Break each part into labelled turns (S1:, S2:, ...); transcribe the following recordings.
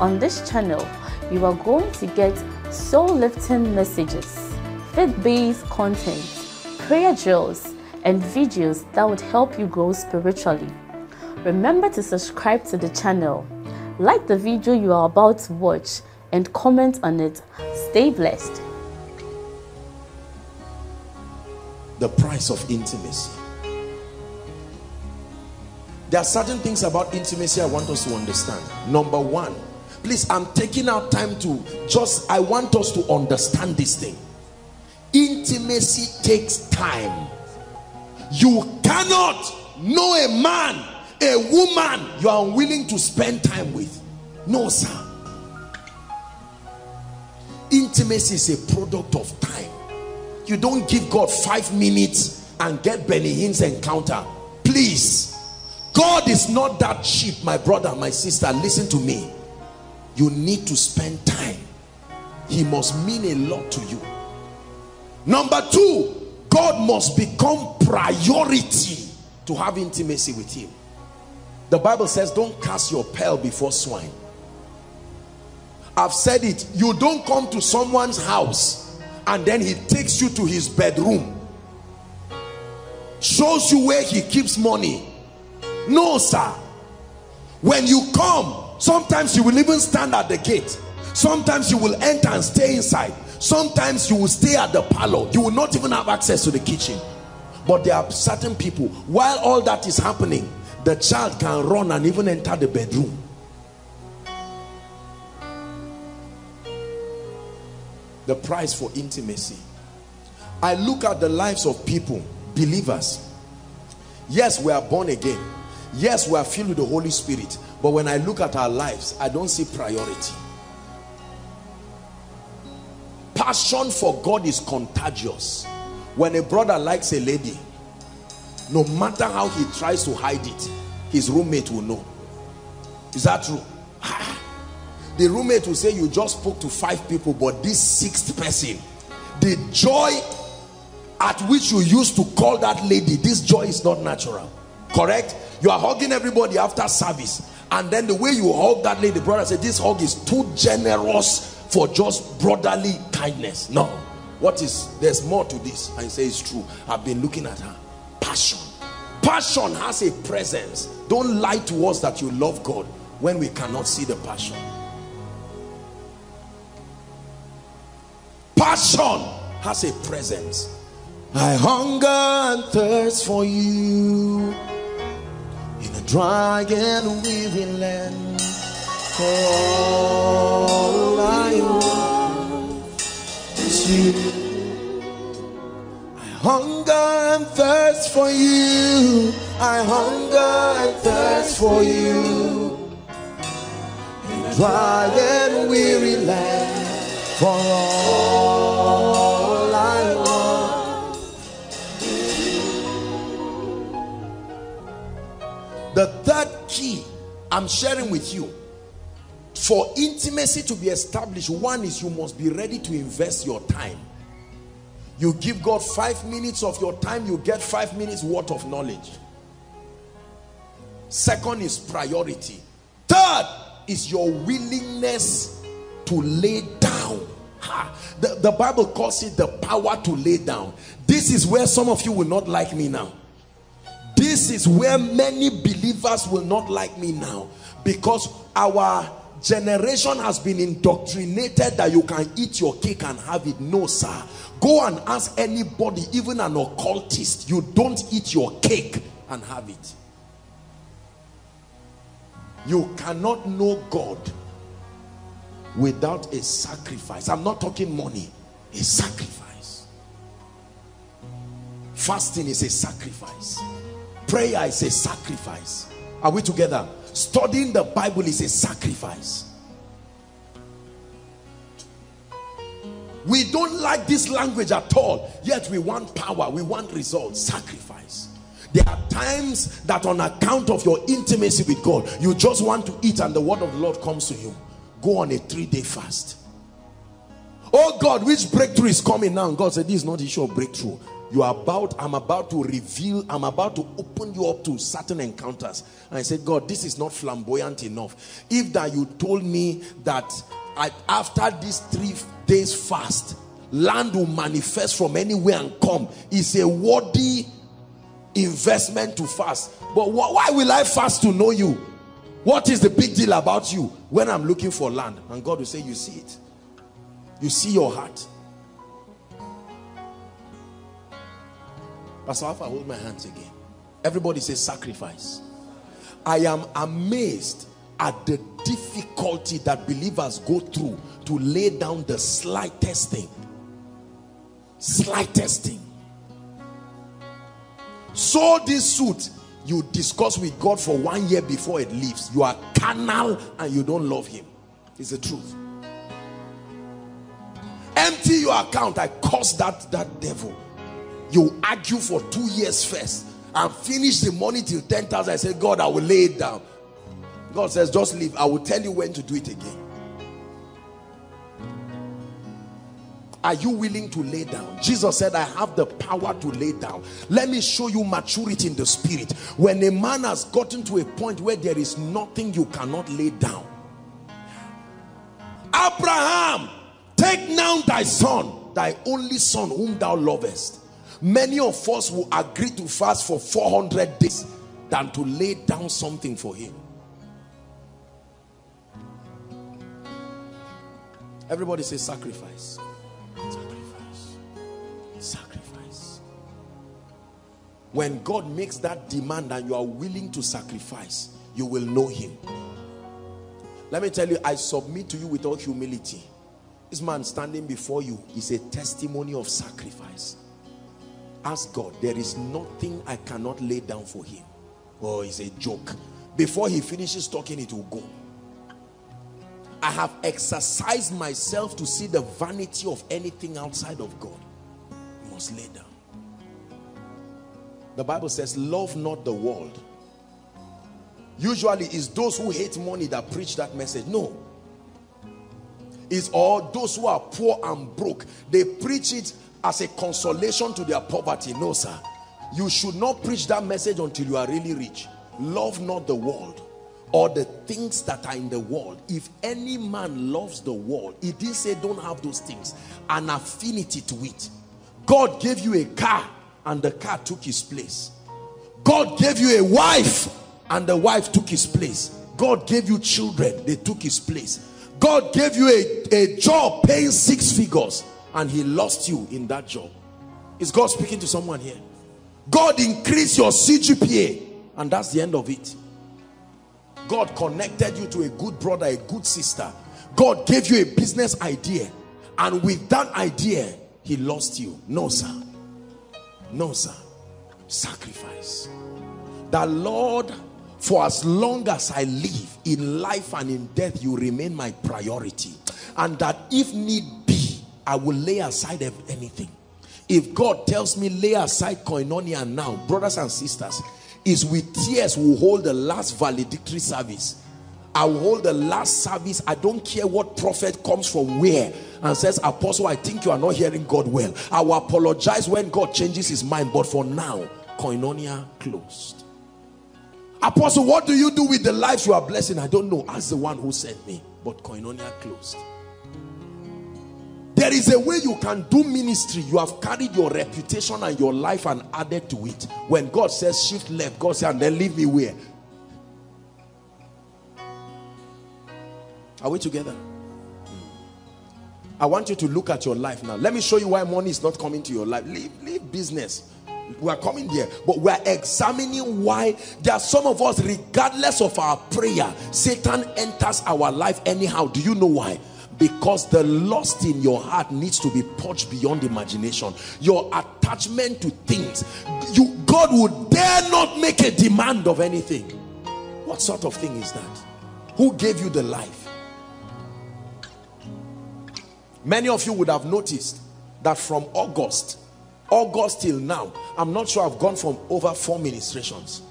S1: On this channel, you are going to get soul-lifting messages, faith-based content, prayer drills, and videos that would help you grow spiritually. Remember to subscribe to the channel, like the video you are about to watch, and comment on it. Stay blessed.
S2: The price of intimacy. There are certain things about intimacy I want us to understand. Number one, please, I'm taking out time to just, I want us to understand this thing. Intimacy takes time. You cannot know a man, a woman you are unwilling to spend time with. No, sir. Intimacy is a product of time. You don't give God five minutes and get Benny Hinn's encounter. Please. God is not that cheap, my brother, my sister. Listen to me. You need to spend time. He must mean a lot to you. Number two, God must become priority to have intimacy with him. The Bible says, don't cast your pearl before swine. I've said it. You don't come to someone's house and then he takes you to his bedroom. Shows you where he keeps money no, sir. When you come, sometimes you will even stand at the gate. Sometimes you will enter and stay inside. Sometimes you will stay at the parlor. You will not even have access to the kitchen. But there are certain people, while all that is happening, the child can run and even enter the bedroom. The price for intimacy. I look at the lives of people, believers. Yes, we are born again yes we are filled with the Holy Spirit but when I look at our lives I don't see priority. Passion for God is contagious. When a brother likes a lady no matter how he tries to hide it his roommate will know. Is that true? Ah. The roommate will say you just spoke to five people but this sixth person the joy at which you used to call that lady this joy is not natural. Correct? You are hugging everybody after service and then the way you hug that lady brother said this hug is too generous for just brotherly kindness. No. What is there's more to this. I say it's true. I've been looking at her. Passion. Passion has a presence. Don't lie to us that you love god when we cannot see the passion. Passion has a presence. I hunger and thirst for you dry and weary land. For all I want is you. I hunger and thirst for you. I hunger and thirst for you. In dry and weary land. For all The third key I'm sharing with you for intimacy to be established, one is you must be ready to invest your time. You give God five minutes of your time, you get five minutes worth of knowledge. Second is priority. Third is your willingness to lay down. The, the Bible calls it the power to lay down. This is where some of you will not like me now this is where many believers will not like me now because our generation has been indoctrinated that you can eat your cake and have it. No sir. Go and ask anybody even an occultist. You don't eat your cake and have it. You cannot know God without a sacrifice. I'm not talking money. A sacrifice. Fasting is a sacrifice prayer is a sacrifice are we together studying the bible is a sacrifice We don't like this language at all. Yet we want power. We want results. Sacrifice. There are times that on account of your intimacy with God, you just want to eat and the word of the Lord comes to you. Go on a three-day fast. Oh God, which breakthrough is coming now? And God said, this is not the issue of breakthrough. You are about, I'm about to reveal, I'm about to open you up to certain encounters. And I said, God, this is not flamboyant enough. If that you told me that I, after these three days fast, land will manifest from anywhere and come, it's a worthy investment to fast. But wh why will I fast to know you? What is the big deal about you when I'm looking for land? And God will say, you see it. You see your heart. Pastor Alpha, hold my hands again. Everybody say sacrifice. I am amazed at the difficulty that believers go through to lay down the slightest thing. Slightest thing. So this suit you discuss with God for one year before it leaves. You are carnal and you don't love him. It's the truth. Empty your account. I curse that, that devil. You argue for two years first and finish the money till 10,000. I say, God, I will lay it down. God says, just leave. I will tell you when to do it again. Are you willing to lay down? Jesus said, I have the power to lay down. Let me show you maturity in the spirit. When a man has gotten to a point where there is nothing you cannot lay down. Abraham, take now thy son, thy only son whom thou lovest. Many of us will agree to fast for 400 days than to lay down something for him. Everybody say sacrifice. Sacrifice. Sacrifice. When God makes that demand and you are willing to sacrifice, you will know him. Let me tell you, I submit to you with all humility. This man standing before you is a testimony of sacrifice. Ask God, there is nothing I cannot lay down for him. Oh, it's a joke. Before he finishes talking, it will go. I have exercised myself to see the vanity of anything outside of God You must lay down. The Bible says, love not the world. Usually it's those who hate money that preach that message. No. It's all those who are poor and broke. They preach it as a consolation to their poverty. No, sir. You should not preach that message until you are really rich. Love not the world or the things that are in the world. If any man loves the world, he didn't say don't have those things. An affinity to it. God gave you a car and the car took his place. God gave you a wife and the wife took his place. God gave you children, they took his place. God gave you a, a job paying six figures and he lost you in that job. Is God speaking to someone here? God increased your CGPA and that's the end of it. God connected you to a good brother, a good sister. God gave you a business idea and with that idea he lost you. No, sir. No, sir. Sacrifice. The Lord, for as long as I live in life and in death, you remain my priority. And that if need be, I will lay aside anything. If God tells me lay aside koinonia now, brothers and sisters, is with tears will hold the last valedictory service. I will hold the last service. I don't care what prophet comes from where and says, Apostle, I think you are not hearing God well. I will apologize when God changes his mind. But for now, koinonia closed. Apostle, what do you do with the lives you are blessing? I don't know. As the one who sent me. But koinonia closed. There is a way you can do ministry. You have carried your reputation and your life and added to it. When God says shift left, God says, and then leave me where? Are we together? I want you to look at your life now. Let me show you why money is not coming to your life. Leave, leave business. We are coming there, but we are examining why there are some of us, regardless of our prayer, Satan enters our life anyhow. Do you know why? Because the lust in your heart needs to be purged beyond imagination. Your attachment to things. You, God would dare not make a demand of anything. What sort of thing is that? Who gave you the life? Many of you would have noticed that from August, August till now, I'm not sure I've gone from over four ministrations.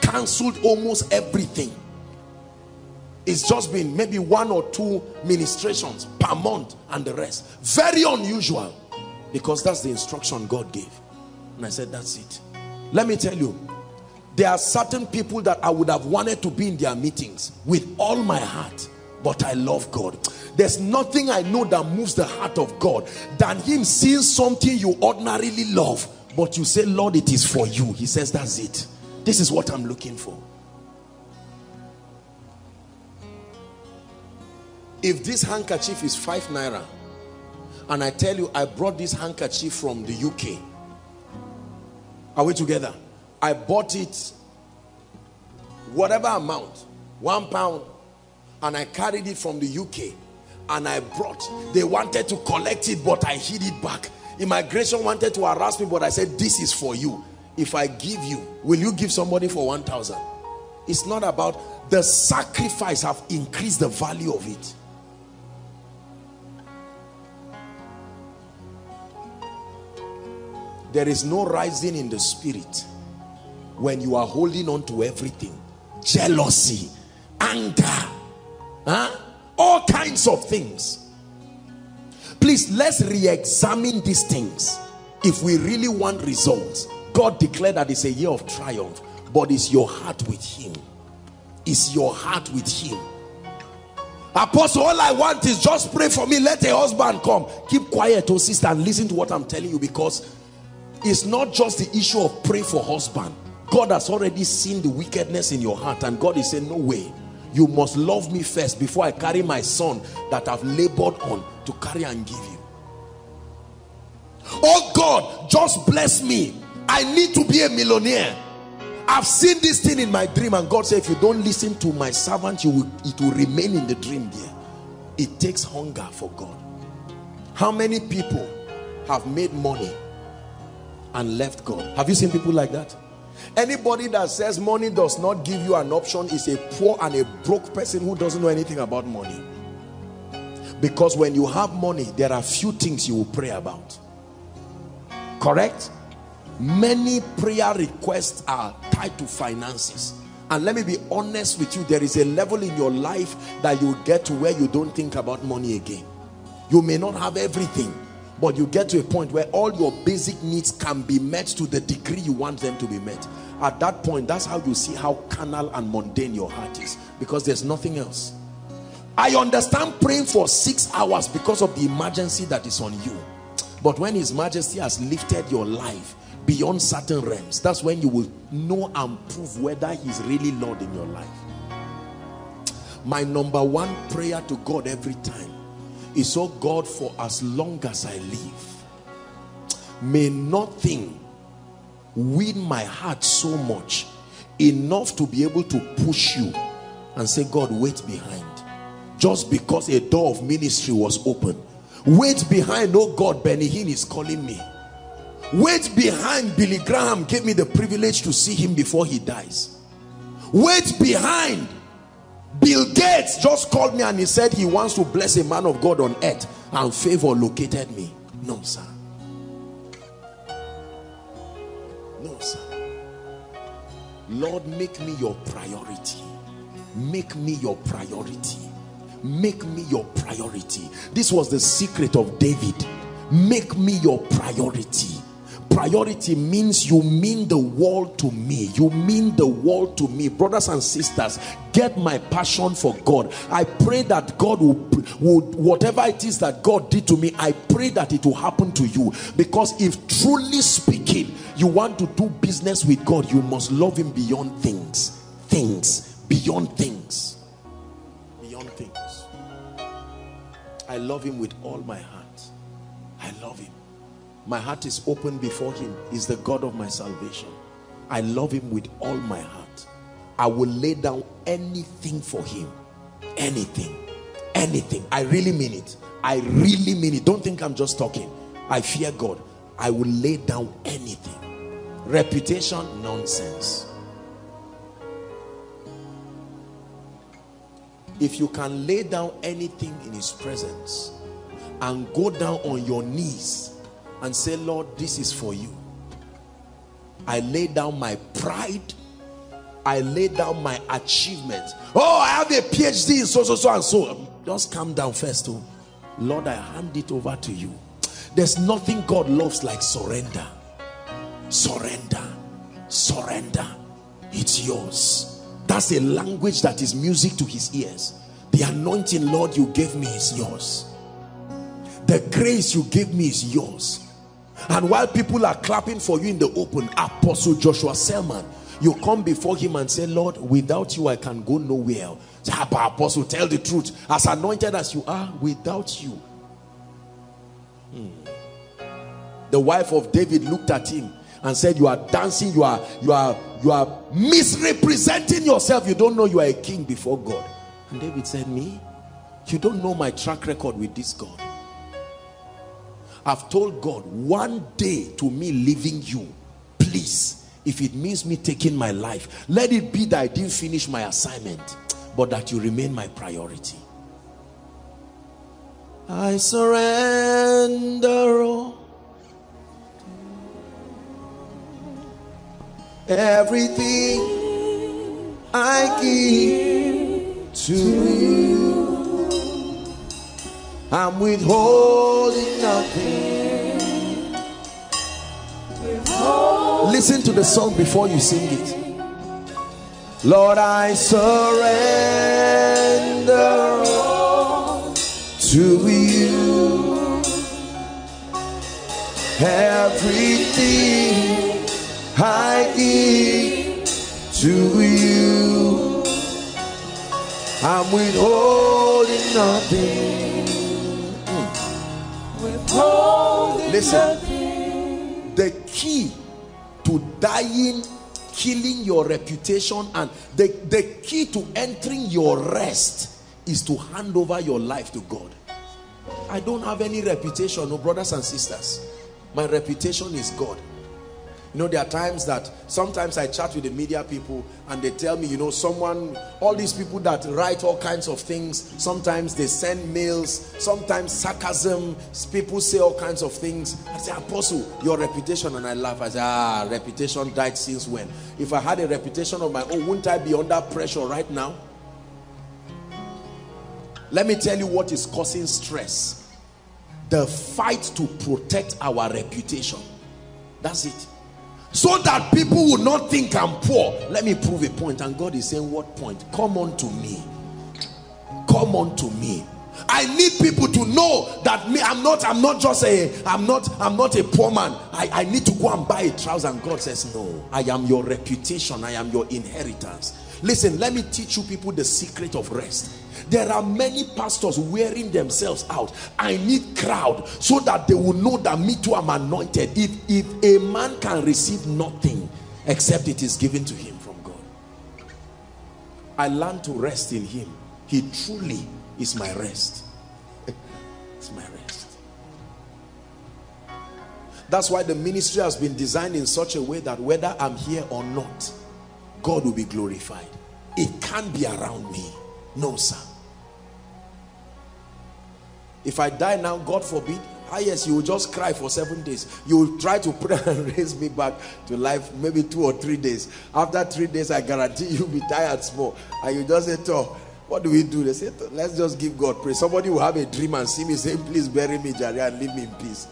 S2: Cancelled almost everything. It's just been maybe one or two ministrations per month and the rest. Very unusual because that's the instruction God gave. And I said, that's it. Let me tell you, there are certain people that I would have wanted to be in their meetings with all my heart, but I love God. There's nothing I know that moves the heart of God than him seeing something you ordinarily love, but you say, Lord, it is for you. He says, that's it. This is what I'm looking for. If this handkerchief is five naira, and I tell you, I brought this handkerchief from the UK. Are we together? I bought it, whatever amount, one pound, and I carried it from the UK and I brought. They wanted to collect it, but I hid it back. Immigration wanted to harass me, but I said, this is for you. If I give you, will you give somebody for 1,000? It's not about the sacrifice have increased the value of it. There is no rising in the spirit when you are holding on to everything. Jealousy, anger, huh? all kinds of things. Please, let's re-examine these things. If we really want results, God declared that it's a year of triumph, but it's your heart with him. It's your heart with him. Apostle, all I want is just pray for me. Let a husband come. Keep quiet, oh sister, and listen to what I'm telling you because it's not just the issue of pray for husband. God has already seen the wickedness in your heart and God is saying, no way. You must love me first before I carry my son that I've labored on to carry and give you. Oh God, just bless me. I need to be a millionaire. I've seen this thing in my dream and God said, if you don't listen to my servant, you will, it will remain in the dream there. It takes hunger for God. How many people have made money and left God? Have you seen people like that? Anybody that says money does not give you an option is a poor and a broke person who doesn't know anything about money. Because when you have money, there are few things you will pray about. Correct? Many prayer requests are tied to finances. And let me be honest with you, there is a level in your life that you get to where you don't think about money again. You may not have everything, but you get to a point where all your basic needs can be met to the degree you want them to be met. At that point that's how you see how carnal and mundane your heart is because there's nothing else. I understand praying for six hours because of the emergency that is on you. But when his majesty has lifted your life beyond certain realms that's when you will know and prove whether he's really lord in your life. My number one prayer to god every time is oh god for as long as i live may nothing win my heart so much enough to be able to push you and say god wait behind just because a door of ministry was open. Wait behind oh god benny hinn is calling me. Wait behind billy graham gave me the privilege to see him before he dies. Wait behind Bill Gates just called me and he said he wants to bless a man of God on earth and favor located me. No, sir. No, sir. Lord, make me your priority. Make me your priority. Make me your priority. This was the secret of David. Make me your priority priority means you mean the world to me. You mean the world to me. Brothers and sisters get my passion for god. I pray that god will, would whatever it is that god did to me i pray that it will happen to you. Because if truly speaking you want to do business with god you must love him beyond things. Things. Beyond things. Beyond things. I love him with all my heart. I love him my heart is open before him. He's the god of my salvation. I love him with all my heart. I will lay down anything for him. Anything. Anything. I really mean it. I really mean it. Don't think i'm just talking. I fear god. I will lay down anything. Reputation nonsense. If you can lay down anything in his presence and go down on your knees and say, Lord, this is for you. I lay down my pride. I lay down my achievements. Oh, I have a PhD in so, so, so, and so. Just calm down first. Oh. Lord, I hand it over to you. There's nothing God loves like surrender. Surrender. Surrender. It's yours. That's a language that is music to his ears. The anointing, Lord, you gave me is yours. The grace you gave me is yours. And while people are clapping for you in the open, Apostle Joshua Selman, you come before him and say, Lord, without you, I can go nowhere. Apostle, tell the truth. As anointed as you are, without you. Hmm. The wife of David looked at him and said, You are dancing, you are, you are, you are misrepresenting yourself. You don't know you are a king before God. And David said, Me? You don't know my track record with this God. I've told God one day to me leaving you, please, if it means me taking my life, let it be that I didn't finish my assignment, but that you remain my priority. I surrender all. Everything I give to you. I'm withholding nothing. Listen to the song before you sing it. Lord, I surrender to you. Everything I give to you. I'm withholding nothing. Listen, the key to dying, killing your reputation, and the, the key to entering your rest is to hand over your life to God. I don't have any reputation, no brothers and sisters. My reputation is God. You know, there are times that sometimes I chat with the media people and they tell me, you know, someone, all these people that write all kinds of things, sometimes they send mails, sometimes sarcasm, people say all kinds of things. I say, Apostle, your reputation, and I laugh. I say, ah, reputation died since when? If I had a reputation of my own, wouldn't I be under pressure right now? Let me tell you what is causing stress. The fight to protect our reputation. That's it so that people will not think I'm poor. Let me prove a point. And God is saying, What point? Come on to me. Come on to me. I need people to know that me, I'm not, I'm not just a, I'm not, I'm not a poor man. I, I need to go and buy a trouser. And God says, No, I am your reputation, I am your inheritance. Listen, let me teach you people the secret of rest. There are many pastors wearing themselves out. I need crowd so that they will know that me too am anointed. If, if a man can receive nothing except it is given to him from God. I learn to rest in him. He truly is my rest. it's my rest. That's why the ministry has been designed in such a way that whether I'm here or not, God will be glorified. It can't be around me. No, sir. If I die now, God forbid, ah yes, you will just cry for seven days. You will try to pray and raise me back to life, maybe two or three days. After three days, I guarantee you'll be tired small. And you just say, oh, what do we do? They say, let's just give God praise. Somebody will have a dream and see me saying, please bury me, Jerry, and leave me in peace.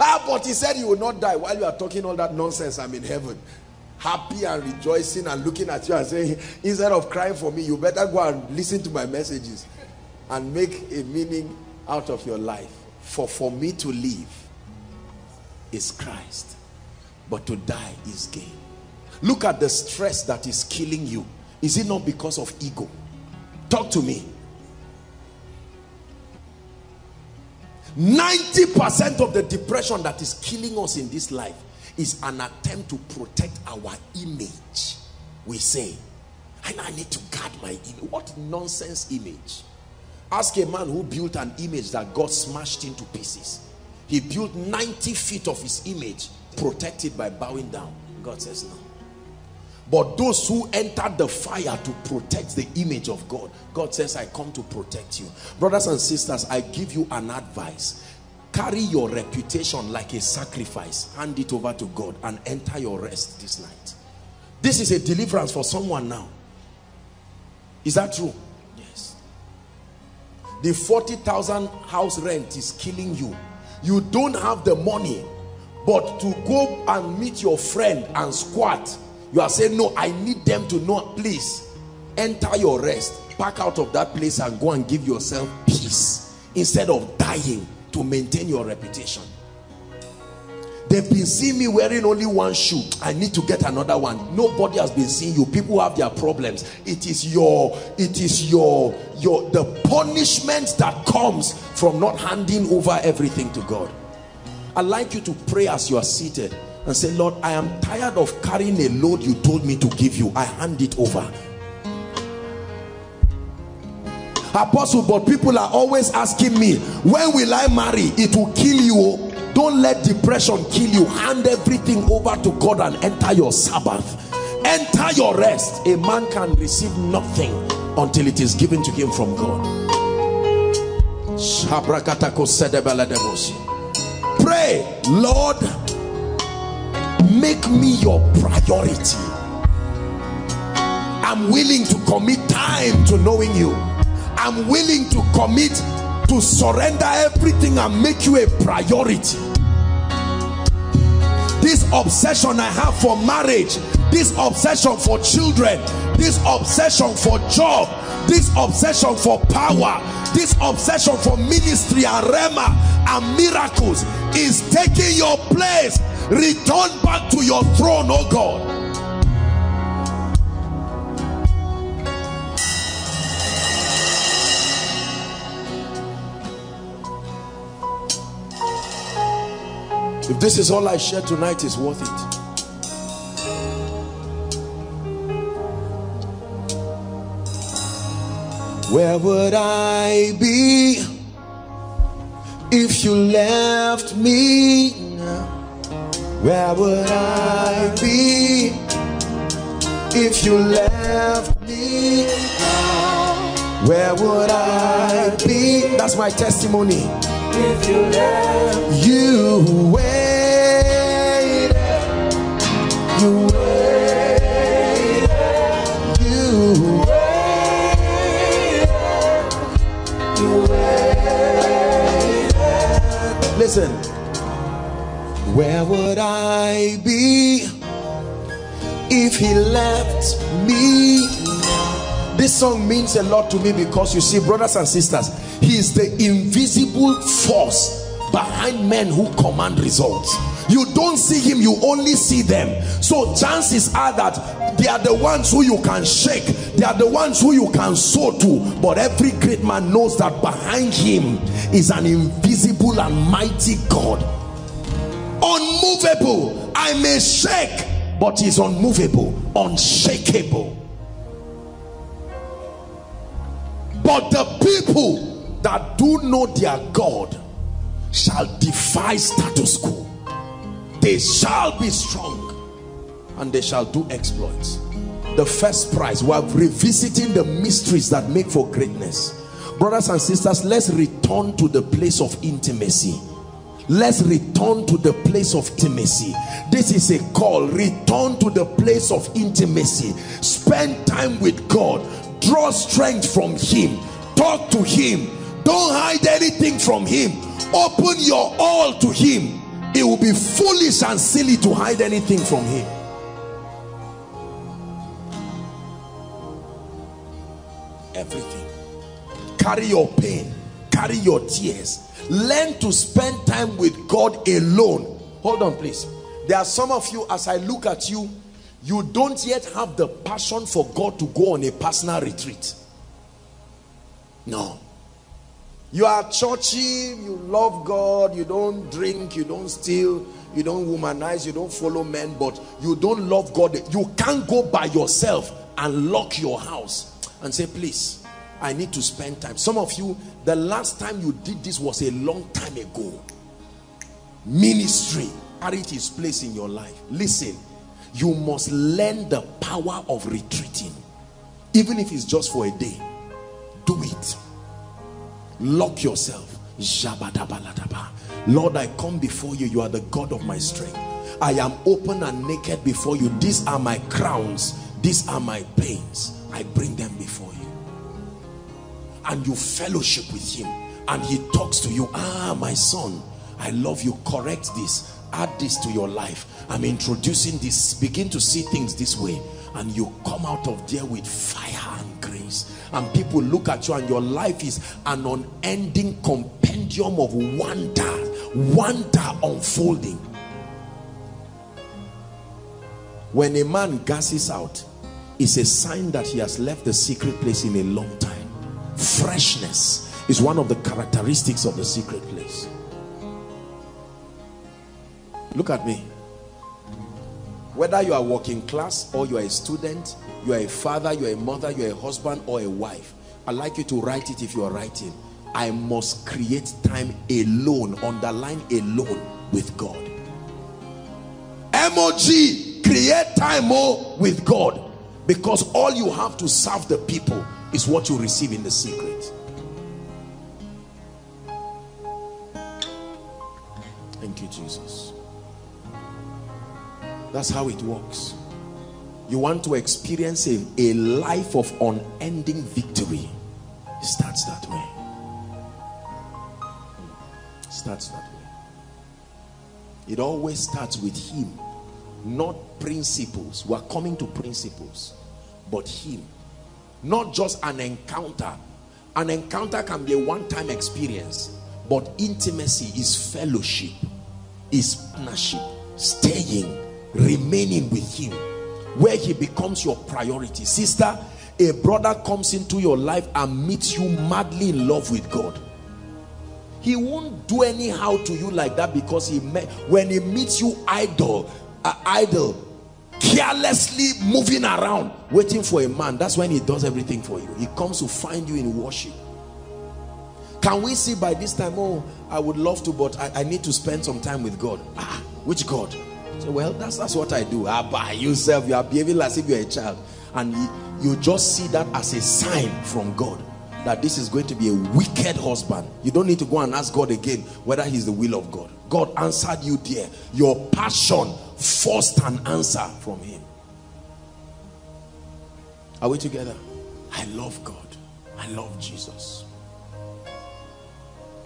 S2: Ah, but he said you will not die while you are talking all that nonsense. I'm in heaven. Happy and rejoicing and looking at you and saying, instead of crying for me, you better go and listen to my messages and make a meaning out of your life. For for me to live is Christ, but to die is gain. Look at the stress that is killing you. Is it not because of ego? Talk to me. 90% of the depression that is killing us in this life is an attempt to protect our image. We say, I need to guard my image. What nonsense image? Ask a man who built an image that God smashed into pieces. He built 90 feet of his image, protected by bowing down. God says no. but those who entered the fire to protect the image of God God says I come to protect you brothers and sisters I give you an advice carry your reputation like a sacrifice hand it over to God and enter your rest this night this is a deliverance for someone now is that true the 40,000 house rent is killing you. You don't have the money but to go and meet your friend and squat you are saying no i need them to know please enter your rest. Pack out of that place and go and give yourself peace instead of dying to maintain your reputation they've been seeing me wearing only one shoe. I need to get another one. Nobody has been seeing you. People have their problems. It is your it is your your the punishment that comes from not handing over everything to god. I'd like you to pray as you are seated and say lord i am tired of carrying a load you told me to give you. I hand it over. Apostle but people are always asking me when will i marry? It will kill you don't let depression kill you. Hand everything over to god and enter your sabbath. Enter your rest. A man can receive nothing until it is given to him from god. Pray lord make me your priority. I'm willing to commit time to knowing you. I'm willing to commit to surrender everything and make you a priority. This obsession i have for marriage this obsession for children this obsession for job this obsession for power this obsession for ministry and rhema and miracles is taking your place. Return back to your throne oh god if this is all i share tonight is worth it where would i be if you left me now where would I be if you left me now? Where would I be? That's my testimony. You waited, you waited, you waited, you waited. Listen where would I be if he left me this song means a lot to me because you see brothers and sisters he is the invisible force behind men who command results. You don't see him you only see them. So chances are that they are the ones who you can shake they are the ones who you can sow to. But every great man knows that behind him is an invisible and mighty god. Unmovable. I may shake but he's unmovable unshakable. But the people that do know their god shall defy status quo. They shall be strong and they shall do exploits. The first prize we are revisiting the mysteries that make for greatness. Brothers and sisters let's return to the place of intimacy. Let's return to the place of intimacy. This is a call. Return to the place of intimacy. Spend time with god. Draw strength from him. Talk to him don't hide anything from him. Open your all to him. It will be foolish and silly to hide anything from him. Everything. Carry your pain. Carry your tears. Learn to spend time with God alone. Hold on please. There are some of you as I look at you you don't yet have the passion for God to go on a personal retreat. No you are churchy you love God you don't drink you don't steal you don't womanize you don't follow men but you don't love God you can't go by yourself and lock your house and say please I need to spend time. Some of you, the last time you did this was a long time ago. Ministry carried its place in your life. Listen, you must learn the power of retreating even if it's just for a day do it lock yourself. Lord I come before you. You are the God of my strength. I am open and naked before you. These are my crowns. These are my pains. I bring them before you. And you fellowship with him. And he talks to you. Ah my son I love you. Correct this. Add this to your life. I'm introducing this. Begin to see things this way. And you come out of there with fire and and people look at you and your life is an unending compendium of wonder wonder unfolding. When a man gasses out it's a sign that he has left the secret place in a long time. Freshness is one of the characteristics of the secret place. Look at me whether you are working class or you are a student you are a father you are a mother you are a husband or a wife i'd like you to write it if you are writing. I must create time alone underline alone with god. Mog create time oh with god. Because all you have to serve the people is what you receive in the secret. Thank you jesus that's how it works. You want to experience a, a life of unending victory. It starts that way. It starts that way. It always starts with him not principles. We're coming to principles but him. Not just an encounter. An encounter can be a one-time experience but intimacy is fellowship is partnership staying remaining with him where he becomes your priority. Sister a brother comes into your life and meets you madly in love with God. He won't do anyhow to you like that because he met when he meets you idle uh, idle carelessly moving around waiting for a man that's when he does everything for you. He comes to find you in worship. Can we see by this time oh i would love to but i, I need to spend some time with god. Ah which god so well that's that's what i do. Ah by yourself you are behaving as if you're a child. And you, you just see that as a sign from god that this is going to be a wicked husband. You don't need to go and ask god again whether he's the will of god. God answered you there. Your passion forced an answer from him. Are we together? I love god. I love jesus.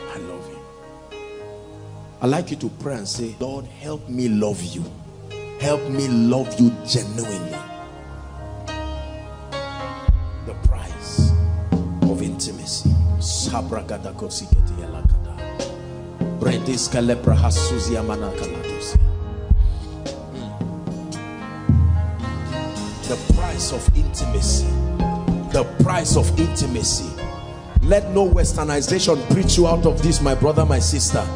S2: I love him i like you to pray and say lord help me love you. Help me love you genuinely. The price of intimacy. Hmm. The price of intimacy. The price of intimacy. Let no westernization preach you out of this my brother my sister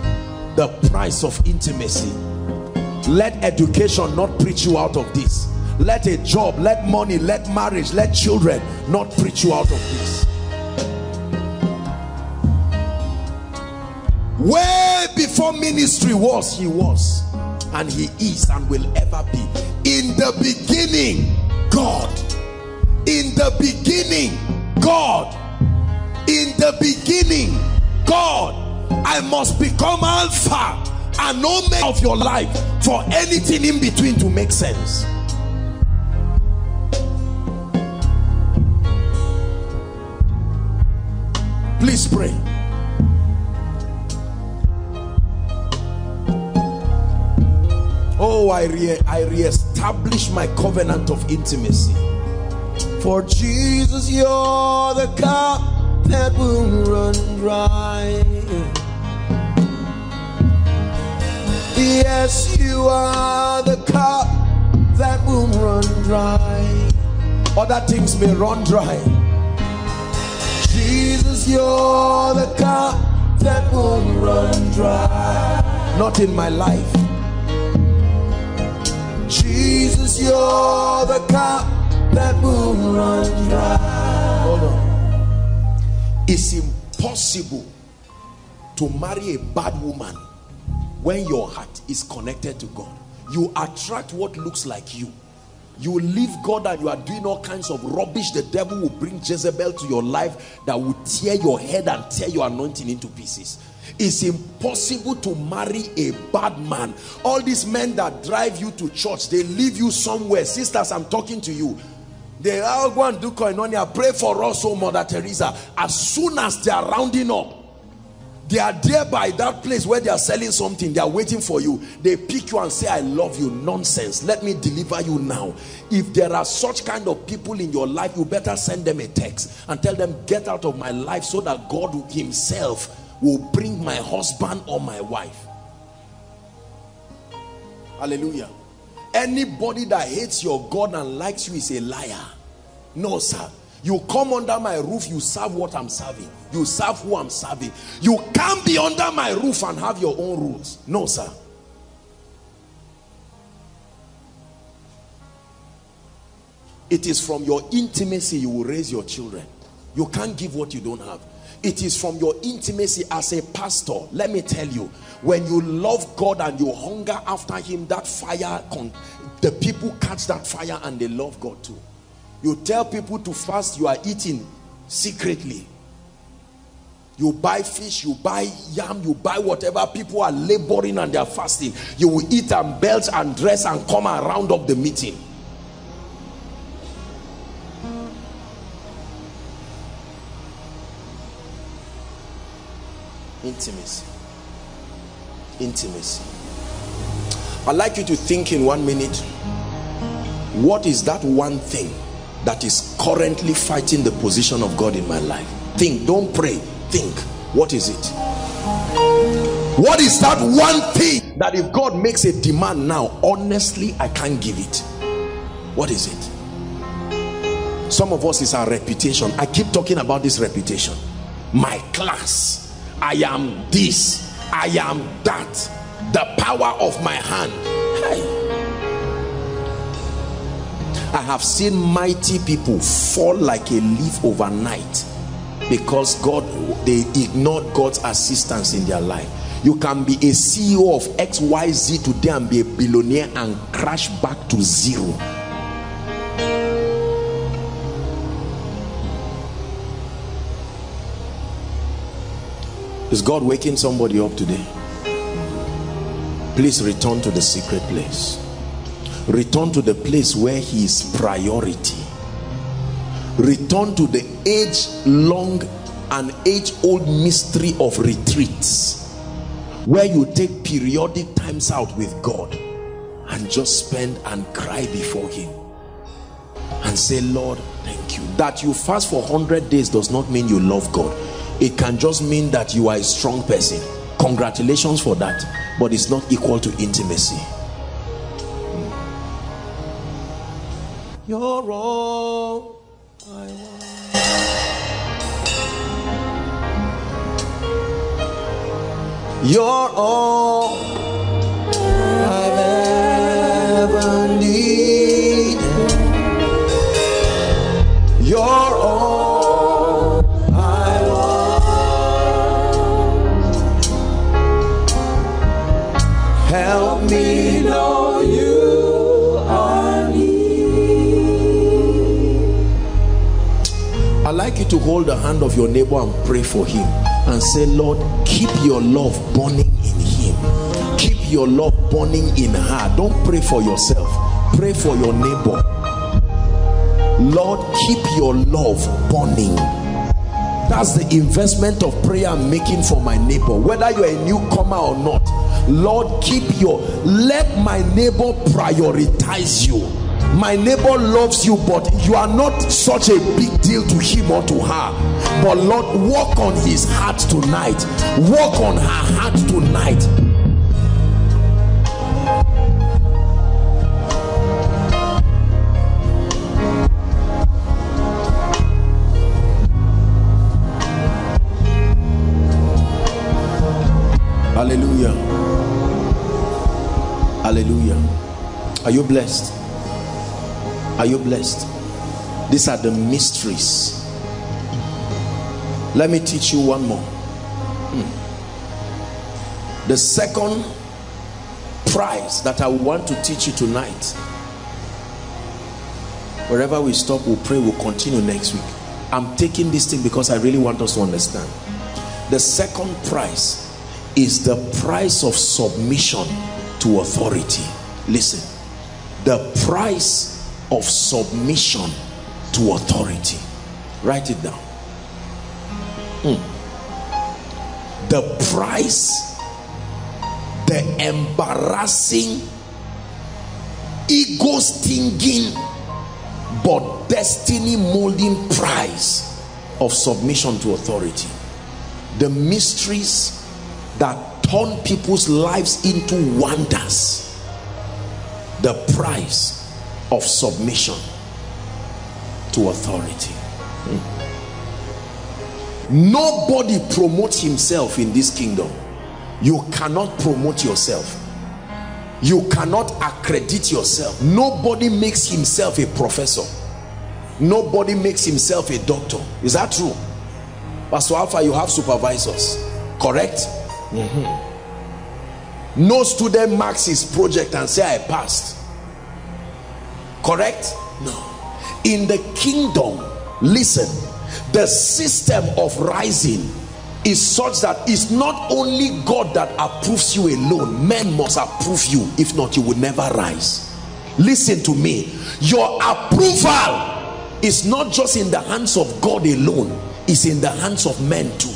S2: the price of intimacy. Let education not preach you out of this. Let a job let money let marriage let children not preach you out of this. Way before ministry was he was and he is and will ever be. In the beginning God. In the beginning God. In the beginning God I must become alpha and omega of your life for anything in between to make sense. Please pray. Oh I re I re-establish my covenant of intimacy. For Jesus you're the cup that will run dry yes you are the cup that will run dry other things may run dry Jesus you're the cup that will run dry not in my life Jesus, you're the cup that will run dry. Hold on. It's impossible to marry a bad woman when your heart is connected to God. You attract what looks like you. you leave God and you are doing all kinds of rubbish the devil will bring Jezebel to your life that will tear your head and tear your anointing into pieces. It's impossible to marry a bad man. All these men that drive you to church they leave you somewhere. Sisters i'm talking to you. They all go and do koinonia. Pray for us oh mother teresa. As soon as they are rounding up they are there by that place where they are selling something. They are waiting for you. They pick you and say i love you. Nonsense. Let me deliver you now. If there are such kind of people in your life you better send them a text and tell them get out of my life so that god himself will bring my husband or my wife. Hallelujah. Anybody that hates your god and likes you is a liar. No sir you come under my roof you serve what i'm serving. You serve who i'm serving. You can't be under my roof and have your own rules. No sir. It is from your intimacy you will raise your children. You can't give what you don't have. It is from your intimacy as a pastor. Let me tell you when you love god and you hunger after him that fire the people catch that fire and they love god too you tell people to fast you are eating secretly. You buy fish you buy yam you buy whatever people are laboring and they are fasting. You will eat and belch and dress and come and round up the meeting. Intimacy. Intimacy. I'd like you to think in one minute what is that one thing that is currently fighting the position of god in my life. Think don't pray. Think what is it? What is that one thing that if god makes a demand now honestly i can't give it? What is it? Some of us is our reputation. I keep talking about this reputation. My class I am this, I am that, the power of my hand. I have seen mighty people fall like a leaf overnight because God, they ignored God's assistance in their life. You can be a CEO of XYZ today and be a billionaire and crash back to zero Is God waking somebody up today? Please return to the secret place. Return to the place where he is priority. Return to the age-long and age-old mystery of retreats where you take periodic times out with God and just spend and cry before him and say Lord thank you. That you fast for 100 days does not mean you love God. It can just mean that you are a strong person. Congratulations for that but it's not equal to intimacy you're all I want you're all to hold the hand of your neighbor and pray for him and say, Lord, keep your love burning in him. Keep your love burning in her. Don't pray for yourself. Pray for your neighbor. Lord, keep your love burning that's the investment of prayer I'm making for my neighbor whether you're a newcomer or not lord keep your let my neighbor prioritize you my neighbor loves you but you are not such a big deal to him or to her. But lord work on his heart tonight. Work on her heart tonight. Hallelujah. Hallelujah. Are you blessed are you blessed these are the mysteries let me teach you one more hmm. the second prize that i want to teach you tonight Wherever we stop, we'll pray, we'll continue next week. I'm taking this thing because I really want us to understand. The second price is the price of submission to authority. Listen, the price of submission to authority. Write it down. Mm. The price, the embarrassing, ego stinging, but destiny molding price of submission to authority. The mysteries that turn people's lives into wonders the price of submission to authority. Nobody promotes himself in this kingdom. You cannot promote yourself. You cannot accredit yourself. Nobody makes himself a professor. Nobody makes himself a doctor. Is that true? Pastor alpha you have supervisors. Correct? Mm -hmm. No student marks his project and say, I passed. Correct? No. In the kingdom, listen, the system of rising is such that it's not only God that approves you alone, men must approve you. If not, you will never rise. Listen to me. Your approval is not just in the hands of God alone, it's in the hands of men too.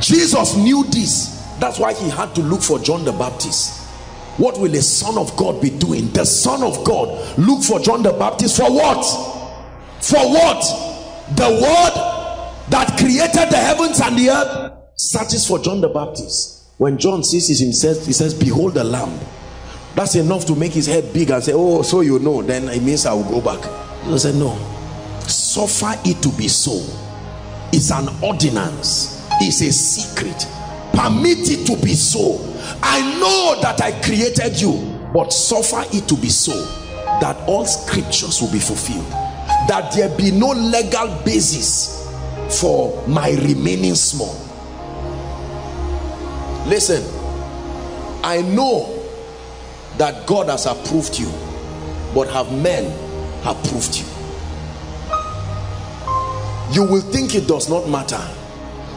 S2: Jesus knew this. That's why he had to look for John the Baptist. What will a son of God be doing? The son of God look for John the Baptist for what? For what? The word that created the heavens and the earth searches for John the Baptist. When John sees him, says, he says, Behold the lamb. That's enough to make his head big and say, Oh, so you know, then it means I will go back. He said, No. Suffer it to be so. It's an ordinance it's a secret permit it to be so i know that i created you but suffer it to be so that all scriptures will be fulfilled that there be no legal basis for my remaining small. Listen i know that god has approved you but have men approved you? You will think it does not matter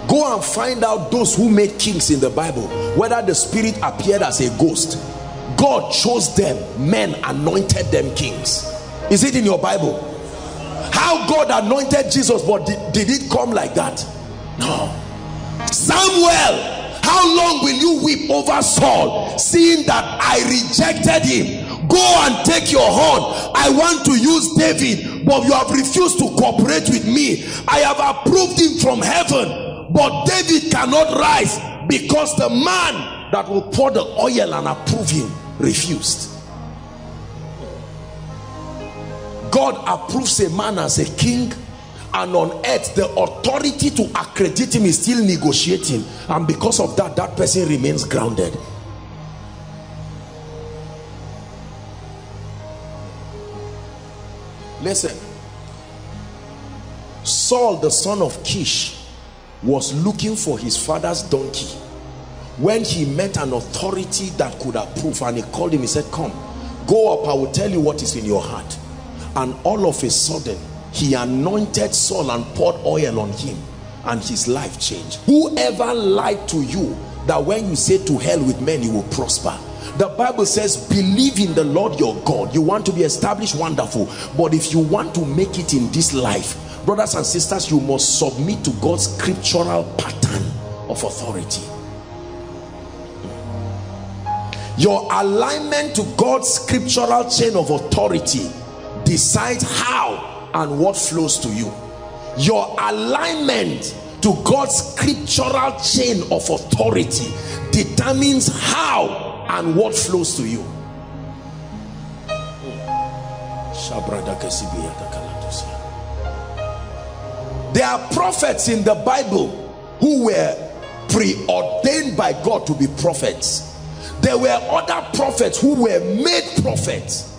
S2: go and find out those who made kings in the bible whether the spirit appeared as a ghost. God chose them. Men anointed them kings. Is it in your bible? How god anointed jesus but did, did it come like that? No. Samuel how long will you weep over saul seeing that i rejected him? Go and take your horn. I want to use david but you have refused to cooperate with me. I have approved him from heaven but David cannot rise because the man that will pour the oil and approve him refused. God approves a man as a king and on earth the authority to accredit him is still negotiating. And because of that that person remains grounded. Listen. Saul the son of Kish was looking for his father's donkey when he met an authority that could approve and he called him. He said come go up. I will tell you what is in your heart. And all of a sudden he anointed Saul and poured oil on him and his life changed. Whoever lied to you that when you say to hell with men you will prosper? The bible says believe in the lord your god. You want to be established wonderful. But if you want to make it in this life brothers and sisters you must submit to God's scriptural pattern of authority. Your alignment to God's scriptural chain of authority decides how and what flows to you. Your alignment to God's scriptural chain of authority determines how and what flows to you there are prophets in the bible who were preordained by god to be prophets. There were other prophets who were made prophets.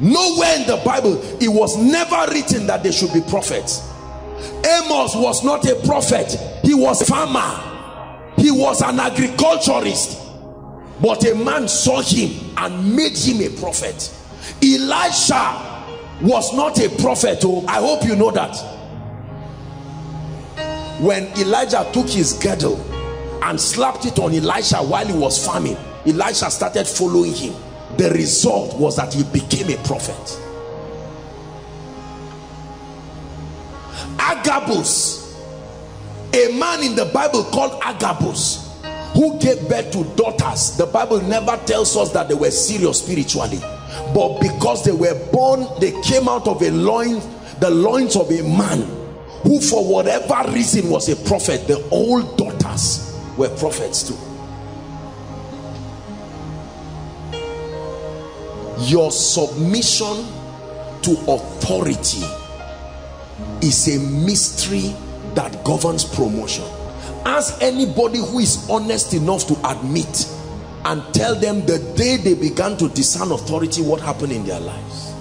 S2: Nowhere in the bible it was never written that they should be prophets. Amos was not a prophet. He was a farmer. He was an agriculturist. But a man saw him and made him a prophet. Elisha was not a prophet oh. I hope you know that when elijah took his girdle and slapped it on elisha while he was farming elisha started following him. The result was that he became a prophet. Agabus. A man in the bible called agabus who gave birth to daughters. The bible never tells us that they were serious spiritually but because they were born they came out of a loin the loins of a man who for whatever reason was a prophet the old daughters were prophets too. Your submission to authority is a mystery that governs promotion. Ask anybody who is honest enough to admit and tell them the day they began to discern authority what happened in their lives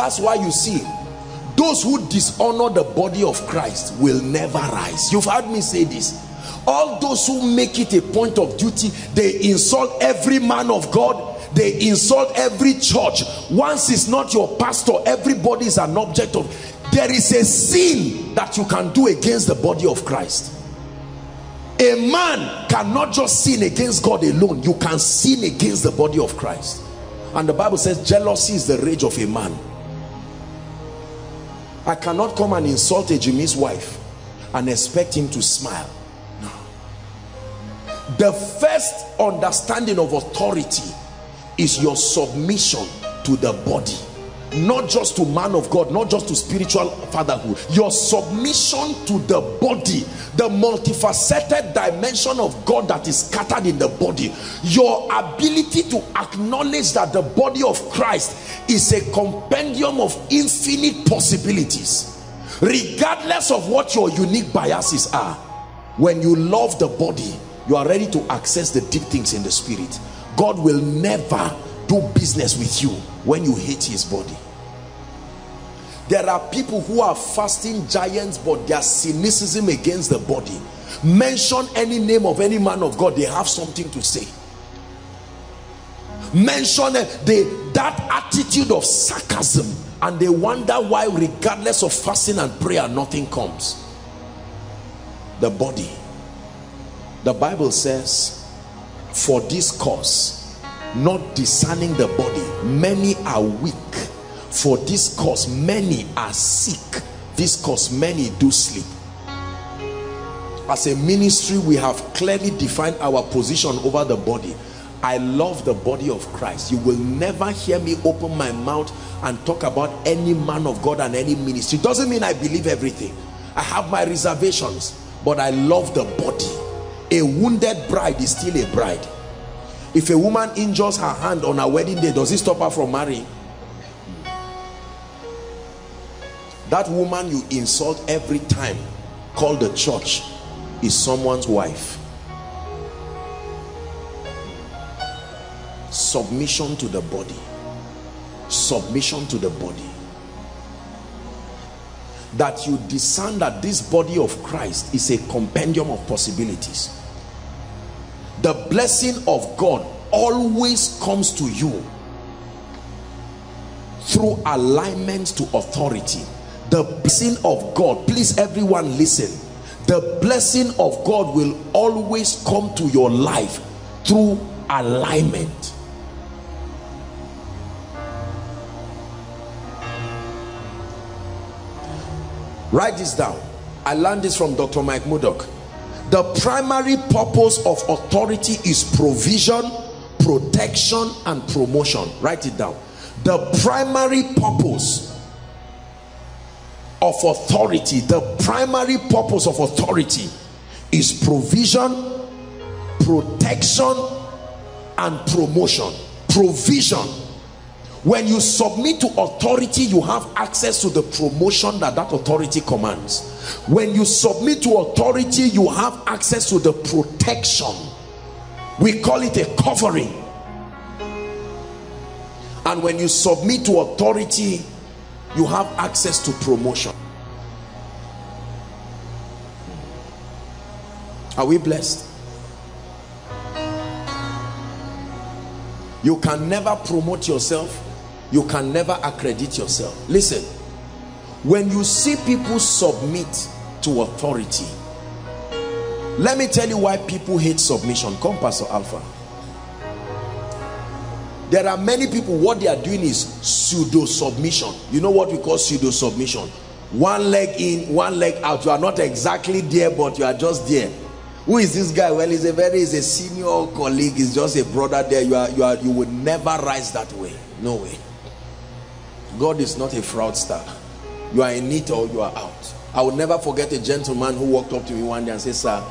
S2: that's why you see those who dishonor the body of Christ will never rise. You've heard me say this. All those who make it a point of duty they insult every man of God. They insult every church. Once it's not your pastor everybody is an object of there is a sin that you can do against the body of Christ. A man cannot just sin against God alone. You can sin against the body of Christ. And the Bible says jealousy is the rage of a man I cannot come and insult a Jimmy's wife and expect him to smile. No the first understanding of authority is your submission to the body not just to man of God not just to spiritual fatherhood. Your submission to the body the multifaceted dimension of God that is scattered in the body. Your ability to acknowledge that the body of Christ is a compendium of infinite possibilities. Regardless of what your unique biases are when you love the body you are ready to access the deep things in the spirit. God will never do business with you when you hate his body. There are people who are fasting giants but their cynicism against the body. Mention any name of any man of God they have something to say. Mention eh, the that attitude of sarcasm and they wonder why regardless of fasting and prayer nothing comes. The body. The bible says for this cause not discerning the body. Many are weak. For this cause many are sick. This cause many do sleep. As a ministry we have clearly defined our position over the body. I love the body of Christ. You will never hear me open my mouth and talk about any man of God and any ministry. Doesn't mean I believe everything. I have my reservations but I love the body. A wounded bride is still a bride if a woman injures her hand on her wedding day does it stop her from marrying? That woman you insult every time call the church is someone's wife. Submission to the body. Submission to the body. That you discern that this body of Christ is a compendium of possibilities the blessing of God always comes to you through alignment to authority. The blessing of God please everyone listen. The blessing of God will always come to your life through alignment. Write this down. I learned this from Dr. Mike Murdock the primary purpose of authority is provision protection and promotion. Write it down. The primary purpose of authority the primary purpose of authority is provision protection and promotion. Provision when you submit to authority you have access to the promotion that that authority commands when you submit to authority you have access to the protection we call it a covering and when you submit to authority you have access to promotion Are we blessed? You can never promote yourself. You can never accredit yourself. Listen, when you see people submit to authority, let me tell you why people hate submission. Come, Pastor Alpha. There are many people, what they are doing is pseudo submission. You know what we call pseudo submission? One leg in, one leg out. You are not exactly there, but you are just there who is this guy well he's a very he's a senior colleague he's just a brother there you are you are you would never rise that way no way god is not a fraudster. You are in it or you are out. I will never forget a gentleman who walked up to me one day and said sir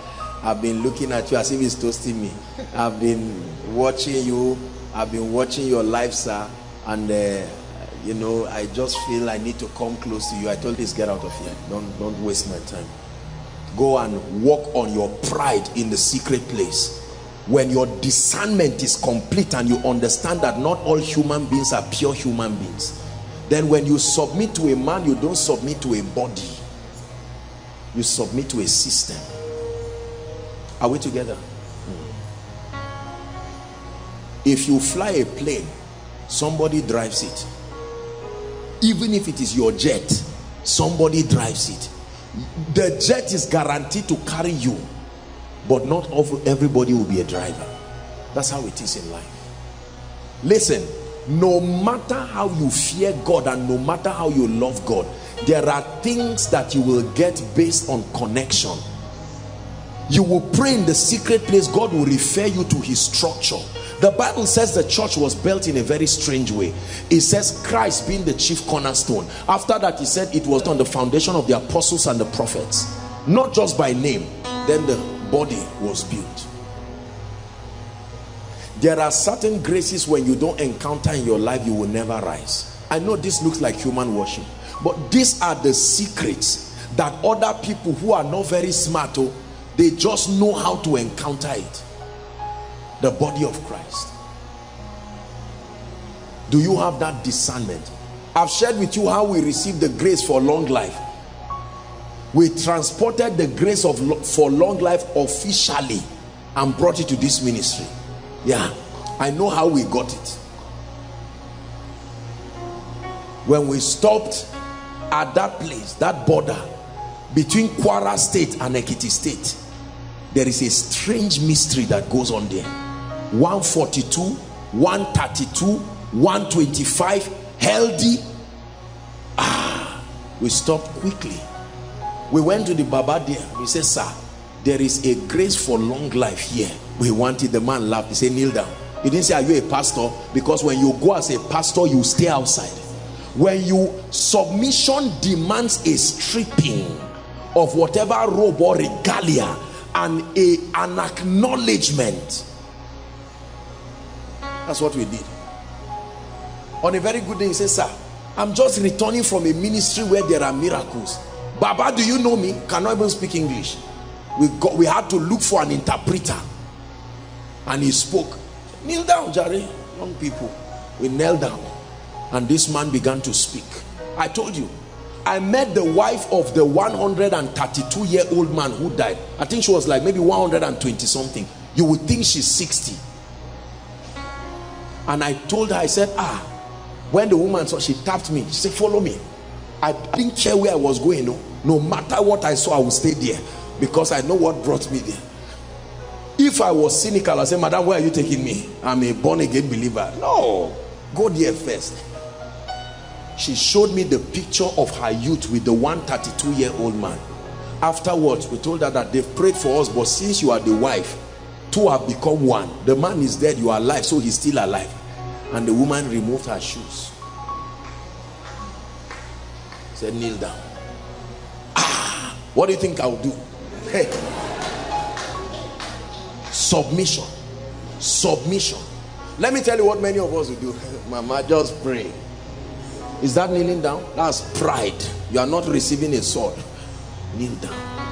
S2: i've been looking at you as if he's toasting me. I've been watching you. I've been watching your life sir. And uh, you know i just feel i need to come close to you. I told this get out of here. Don't don't waste my time. Go and work on your pride in the secret place. When your discernment is complete and you understand that not all human beings are pure human beings then when you submit to a man you don't submit to a body. You submit to a system. Are we together? Hmm. if you fly a plane somebody drives it. Even if it is your jet somebody drives it. The jet is guaranteed to carry you but not everybody will be a driver. That's how it is in life. Listen no matter how you fear God and no matter how you love God there are things that you will get based on connection you will pray in the secret place God will refer you to his structure the Bible says the church was built in a very strange way. It says Christ being the chief cornerstone. After that, he said it was on the foundation of the apostles and the prophets. Not just by name. Then the body was built. There are certain graces when you don't encounter in your life, you will never rise. I know this looks like human worship. But these are the secrets that other people who are not very smart, oh, they just know how to encounter it the body of Christ do you have that discernment I've shared with you how we received the grace for long life we transported the grace of for long life officially and brought it to this ministry yeah. I know how we got it. When we stopped at that place that border between Kwara state and Ekiti state there is a strange mystery that goes on there. 142 132 125 healthy. Ah we stopped quickly. We went to the baba there. We said sir there is a grace for long life here we wanted the man laughed he said kneel down he didn't say are you a pastor because when you go as a pastor you stay outside when you submission demands a stripping of whatever robe or regalia and a an acknowledgement that's what we did. On a very good day, he says, Sir, I'm just returning from a ministry where there are miracles. Baba, do you know me? Cannot even speak English. We got we had to look for an interpreter. And he spoke. Kneel down, Jerry. Young people. We knelt down. And this man began to speak. I told you, I met the wife of the 132 year old man who died. I think she was like maybe 120 something. You would think she's 60 and I told her, I said, ah, when the woman saw, she tapped me. She said, follow me. I didn't care where I was going. No, no matter what I saw, I would stay there because I know what brought me there. If I was cynical, I say, Madam, where are you taking me? I'm a born again believer. No, go there first. She showed me the picture of her youth with the 132 year old man. Afterwards, we told her that they've prayed for us, but since you are the wife, two have become one. The man is dead, you are alive, so he's still alive and the woman removed her shoes said kneel down ah what do you think i'll do hey. Submission. Submission. Let me tell you what many of us will do. Mama just pray. Is that kneeling down? That's pride. You are not receiving a sword. Kneel down.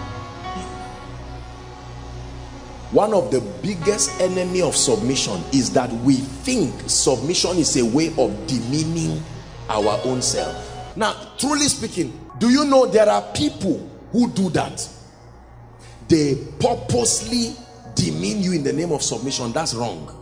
S2: One of the biggest enemy of submission is that we think submission is a way of demeaning our own self. Now truly speaking do you know there are people who do that they purposely demean you in the name of submission. That's wrong.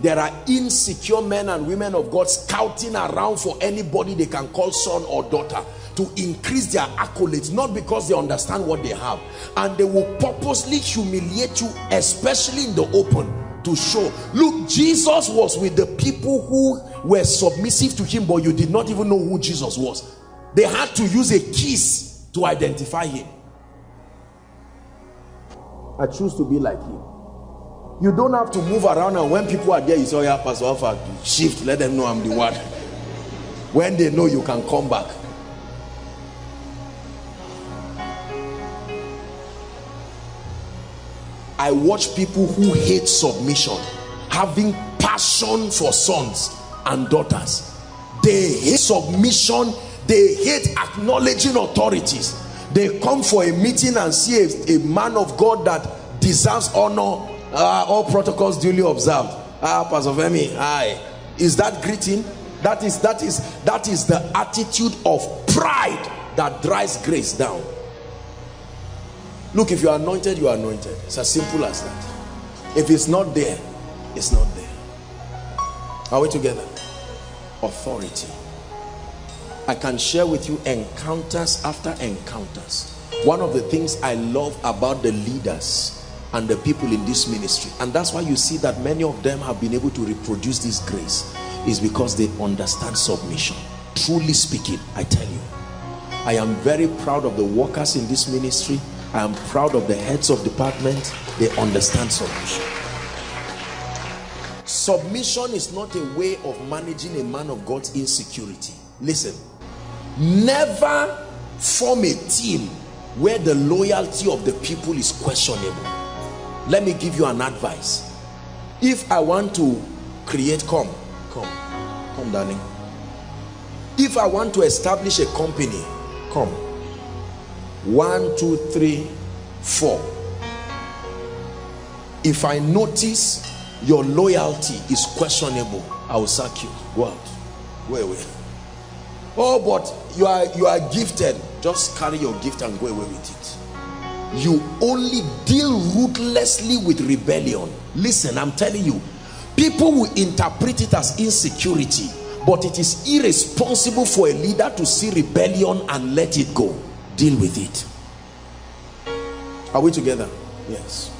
S2: There are insecure men and women of God scouting around for anybody they can call son or daughter to increase their accolades not because they understand what they have. And they will purposely humiliate you especially in the open to show look Jesus was with the people who were submissive to him but you did not even know who Jesus was. They had to use a kiss to identify him I choose to be like him. You don't have to move around and when people are there you say oh yeah pastor alpha shift? Let them know i'm the one. When they know you can come back. I watch people who hate submission having passion for sons and daughters. They hate submission they hate acknowledging authorities they come for a meeting and see a, a man of god that deserves honor uh, all protocols duly observed. Ah pastor femi hi is that greeting? That is that is that is the attitude of pride that drives grace down. Look if you are anointed you are anointed. It's as simple as that. If it's not there it's not there. Are we together? Authority i can share with you encounters after encounters. One of the things i love about the leaders and the people in this ministry and that's why you see that many of them have been able to reproduce this grace is because they understand submission. Truly speaking i tell you i am very proud of the workers in this ministry. I am proud of the heads of department. They understand submission. Submission is not a way of managing a man of god's insecurity. Listen never form a team where the loyalty of the people is questionable. Let me give you an advice. If i want to create come come come darling. If i want to establish a company come. One two three four. If i notice your loyalty is questionable i will sack you. Go out. Go away oh but you are you are gifted. Just carry your gift and go away with it. You only deal ruthlessly with rebellion. Listen i'm telling you people will interpret it as insecurity but it is irresponsible for a leader to see rebellion and let it go. Deal with it. Are we together? Yes.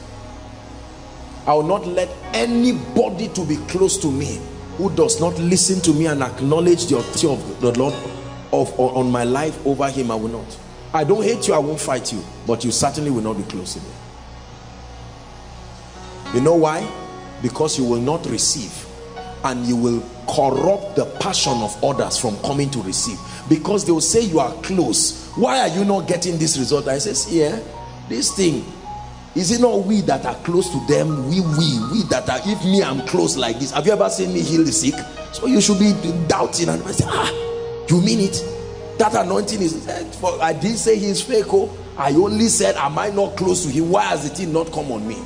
S2: I will not let anybody to be close to me who does not listen to me and acknowledge the authority of the lord of on my life over him i will not I don't hate you, I won't fight you, but you certainly will not be close to me. You know why? Because you will not receive and you will corrupt the passion of others from coming to receive because they will say you are close. Why are you not getting this result? I says, yeah, this thing is it not we that are close to them? We, we, we that are, if me, I'm close like this. Have you ever seen me heal the sick? So you should be doubting and say, ah, you mean it? that anointing is eh, for i didn't say he's fake oh i only said am i not close to him why has the not come on me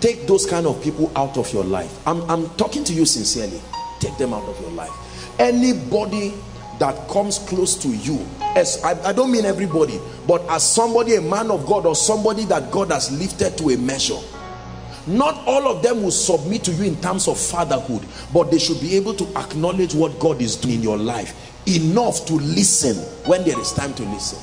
S2: take those kind of people out of your life i'm, I'm talking to you sincerely take them out of your life anybody that comes close to you. As I, I don't mean everybody but as somebody a man of god or somebody that god has lifted to a measure not all of them will submit to you in terms of fatherhood but they should be able to acknowledge what god is doing in your life enough to listen when there is time to listen.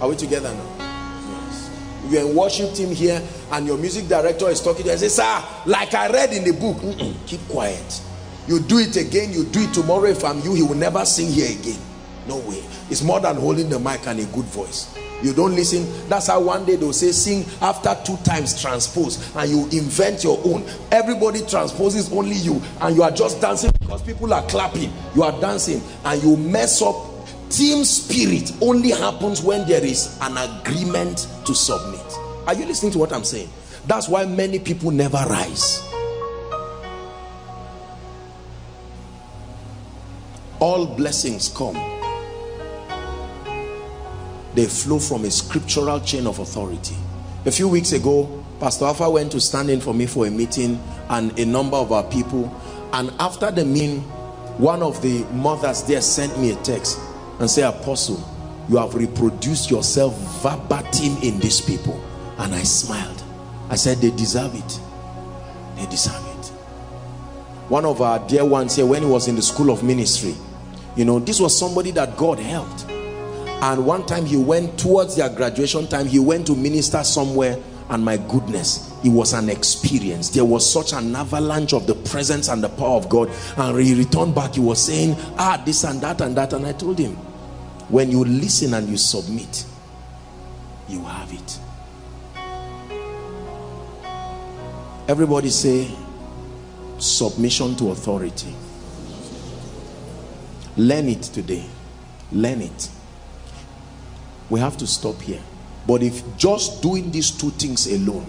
S2: Are we together now? Yes. You're in worship team here and your music director is talking to you and say sir like i read in the book. Mm -mm, keep quiet you do it again you do it tomorrow. If i'm you he will never sing here again. No way. It's more than holding the mic and a good voice. You don't listen. That's how one day they'll say sing after two times transpose and you invent your own. Everybody transposes only you. And you are just dancing because people are clapping. You are dancing and you mess up. Team spirit only happens when there is an agreement to submit. Are you listening to what i'm saying? That's why many people never rise all blessings come. They flow from a scriptural chain of authority. A few weeks ago pastor alpha went to stand in for me for a meeting and a number of our people. And after the meeting one of the mothers there sent me a text and say apostle you have reproduced yourself verbatim in these people. And I smiled. I said they deserve it. They deserve it. One of our dear ones here when he was in the school of ministry you know this was somebody that God helped. And one time he went towards their graduation time he went to minister somewhere. And my goodness it was an experience. There was such an avalanche of the presence and the power of God. And he returned back he was saying ah this and that and that. And I told him when you listen and you submit you have it. Everybody say submission to authority learn it today. Learn it. We have to stop here. But if just doing these two things alone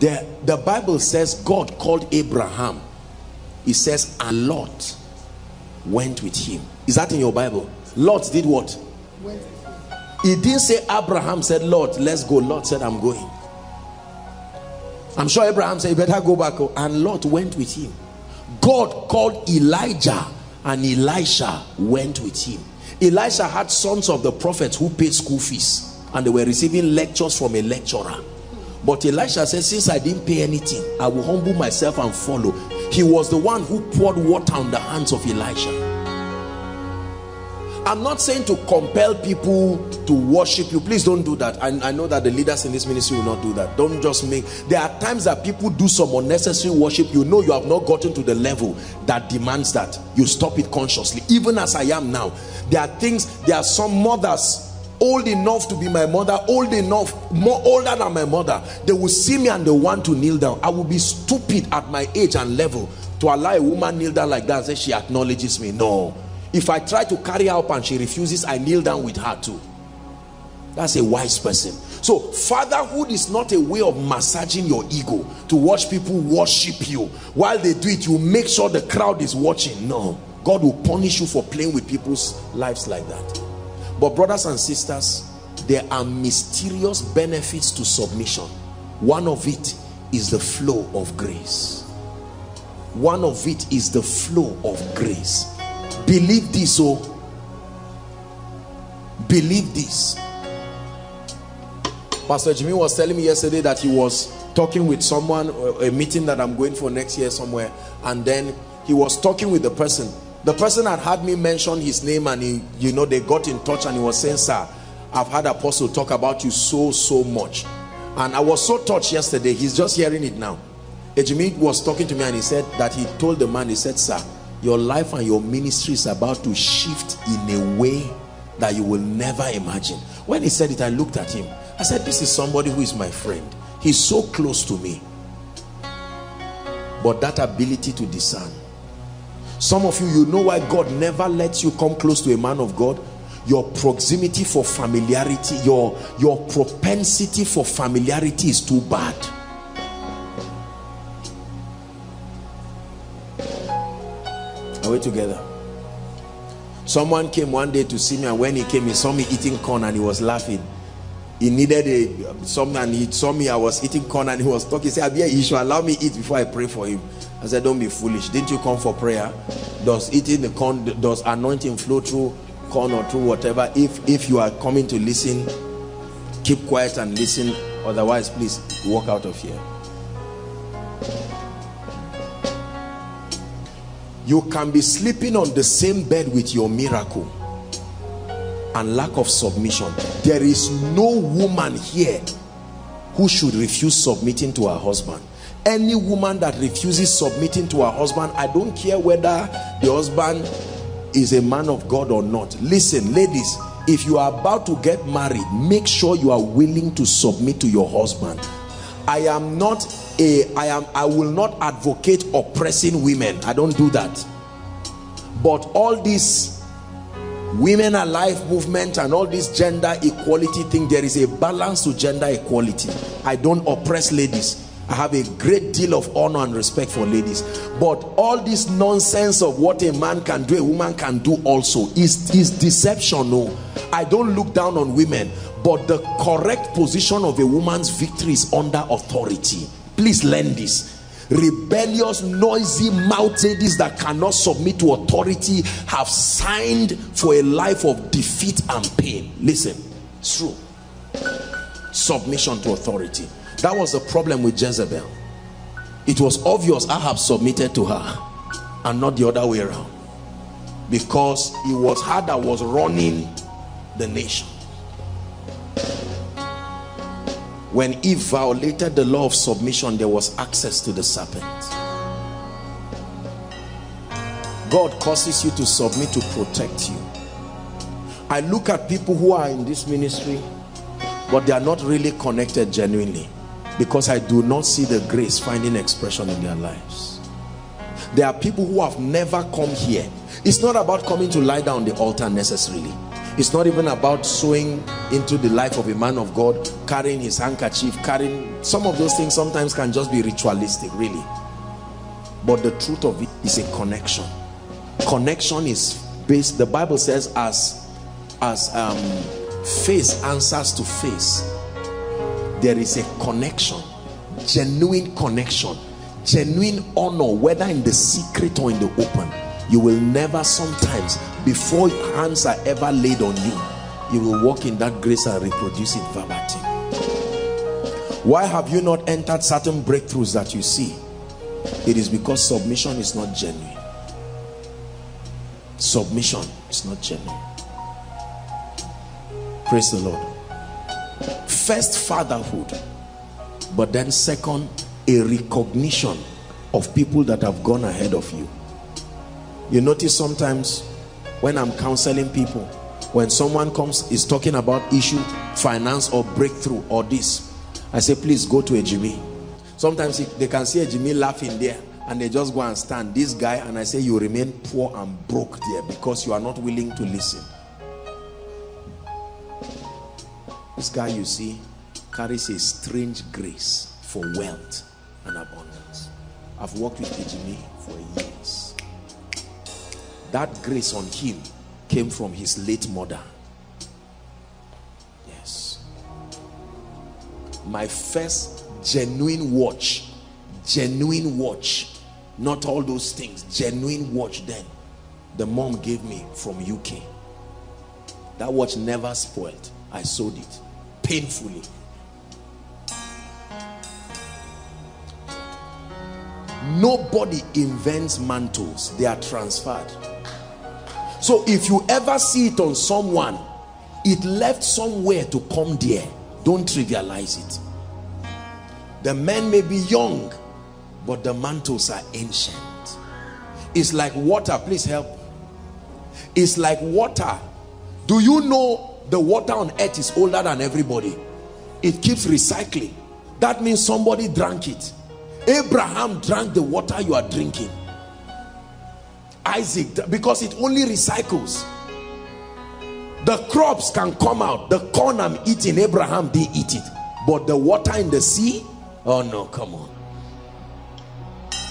S2: the, the bible says god called abraham. He says a lot went with him. Is that in your bible? Lot did what? He didn't say abraham said lord let's go. Lot said i'm going. I'm sure abraham said you better go back and lot went with him. God called elijah and elisha went with him. Elisha had sons of the prophets who paid school fees and they were receiving lectures from a lecturer. But elisha said since i didn't pay anything i will humble myself and follow. He was the one who poured water on the hands of elisha I'm not saying to compel people to worship you. Please don't do that. I, I know that the leaders in this ministry will not do that. Don't just make. There are times that people do some unnecessary worship. You know you have not gotten to the level that demands that. You stop it consciously. Even as I am now. There are things, there are some mothers old enough to be my mother, old enough, more older than my mother. They will see me and they want to kneel down. I will be stupid at my age and level to allow a woman kneel down like that and say she acknowledges me. No if I try to carry her up and she refuses, I kneel down with her too. That's a wise person. So fatherhood is not a way of massaging your ego to watch people worship you. While they do it, you make sure the crowd is watching. No. God will punish you for playing with people's lives like that. But brothers and sisters, there are mysterious benefits to submission. One of it is the flow of grace. One of it is the flow of grace believe this oh. Believe this. Pastor jimmy was telling me yesterday that he was talking with someone uh, a meeting that i'm going for next year somewhere and then he was talking with the person. The person had had me mention his name and he you know they got in touch and he was saying sir i've had apostle talk about you so so much. And i was so touched yesterday. He's just hearing it now. Ejimi was talking to me and he said that he told the man he said sir your life and your ministry is about to shift in a way that you will never imagine. When he said it i looked at him. I said this is somebody who is my friend. He's so close to me. But that ability to discern. Some of you you know why god never lets you come close to a man of god? Your proximity for familiarity your your propensity for familiarity is too bad Are we together? Someone came one day to see me, and when he came, he saw me eating corn and he was laughing. He needed a something, and he saw me. I was eating corn and he was talking. He said, Abia, you should allow me eat before I pray for him. I said, Don't be foolish. Didn't you come for prayer? Does eating the corn, does anointing flow through corn or through whatever? If if you are coming to listen, keep quiet and listen. Otherwise, please walk out of here. You can be sleeping on the same bed with your miracle and lack of submission. There is no woman here who should refuse submitting to her husband. Any woman that refuses submitting to her husband i don't care whether the husband is a man of god or not. Listen ladies if you are about to get married make sure you are willing to submit to your husband. I am not a i am i will not advocate oppressing women. I don't do that. But all this women alive movement and all this gender equality thing there is a balance to gender equality. I don't oppress ladies. I have a great deal of honor and respect for ladies. But all this nonsense of what a man can do, a woman can do also is, is deception. No, I don't look down on women, but the correct position of a woman's victory is under authority please learn this. Rebellious noisy mouth ladies that cannot submit to authority have signed for a life of defeat and pain. Listen it's true. Submission to authority. That was the problem with Jezebel. It was obvious I have submitted to her and not the other way around. Because it was her that was running the nation when Eve violated the law of submission there was access to the serpent. God causes you to submit to protect you. I look at people who are in this ministry but they are not really connected genuinely because I do not see the grace finding expression in their lives. There are people who have never come here. It's not about coming to lie down the altar necessarily it's not even about sowing into the life of a man of God carrying his handkerchief carrying some of those things sometimes can just be ritualistic really. But the truth of it is a connection. Connection is based the Bible says as as um, face answers to face there is a connection genuine connection genuine honor whether in the secret or in the open you will never sometimes before hands are ever laid on you you will walk in that grace and reproduce it verbatim. Why have you not entered certain breakthroughs that you see? It is because submission is not genuine. Submission is not genuine. Praise the lord. First fatherhood but then second a recognition of people that have gone ahead of you you notice sometimes when i'm counseling people when someone comes is talking about issue finance or breakthrough or this i say please go to a jimmy. Sometimes they can see a jimmy laughing there and they just go and stand. This guy and i say you remain poor and broke there because you are not willing to listen. This guy you see carries a strange grace for wealth and abundance. I've worked with Jimmy for years that grace on him came from his late mother. Yes. My first genuine watch genuine watch not all those things genuine watch then the mom gave me from UK that watch never spoiled. I sold it painfully. Nobody invents mantles. They are transferred so if you ever see it on someone it left somewhere to come there. Don't trivialize it. The men may be young but the mantles are ancient. It's like water. Please help. It's like water. Do you know the water on earth is older than everybody? It keeps recycling. That means somebody drank it. Abraham drank the water you are drinking Isaac because it only recycles. The crops can come out. The corn I'm eating Abraham they eat it. But the water in the sea oh no come on.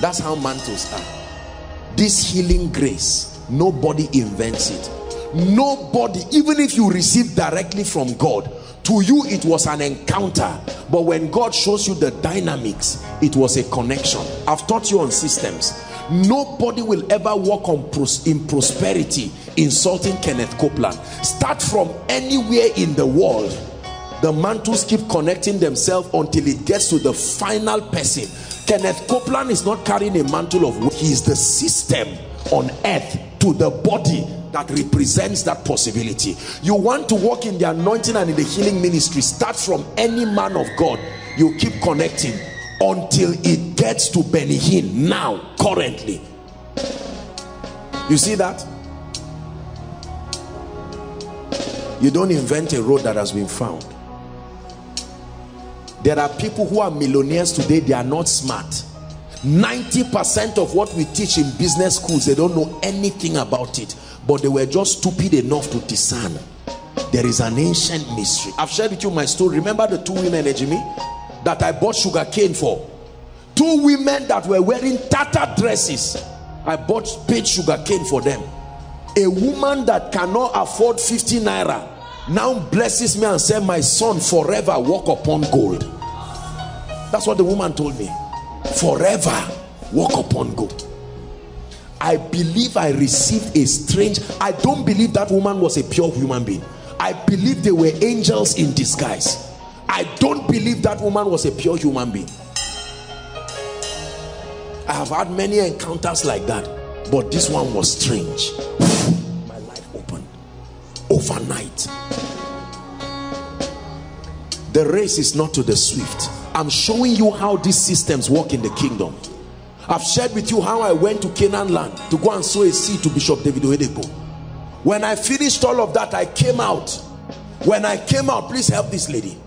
S2: That's how mantles are. This healing grace nobody invents it. Nobody even if you receive directly from God to you it was an encounter. But when God shows you the dynamics it was a connection. I've taught you on systems nobody will ever walk on pros in prosperity insulting Kenneth Copeland. Start from anywhere in the world. The mantles keep connecting themselves until it gets to the final person. Kenneth Copeland is not carrying a mantle of wood. he is the system on earth to the body that represents that possibility. You want to walk in the anointing and in the healing ministry start from any man of God. You keep connecting until it gets to Benny Hinn now currently. You see that? You don't invent a road that has been found. There are people who are millionaires today they are not smart. 90 percent of what we teach in business schools they don't know anything about it. But they were just stupid enough to discern. There is an ancient mystery. I've shared with you my story. Remember the two women Ejimi that I bought sugar cane for. Two women that were wearing tattered dresses I bought paid sugar cane for them. A woman that cannot afford 50 naira now blesses me and said my son forever walk upon gold. That's what the woman told me. Forever walk upon gold. I believe I received a strange I don't believe that woman was a pure human being. I believe they were angels in disguise I don't believe that woman was a pure human being I have had many encounters like that but this one was strange my life opened overnight the race is not to the swift I'm showing you how these systems work in the kingdom I've shared with you how I went to Canaan land to go and sow a seed to Bishop David Oyedepo. When I finished all of that, I came out. When I came out, please help this lady.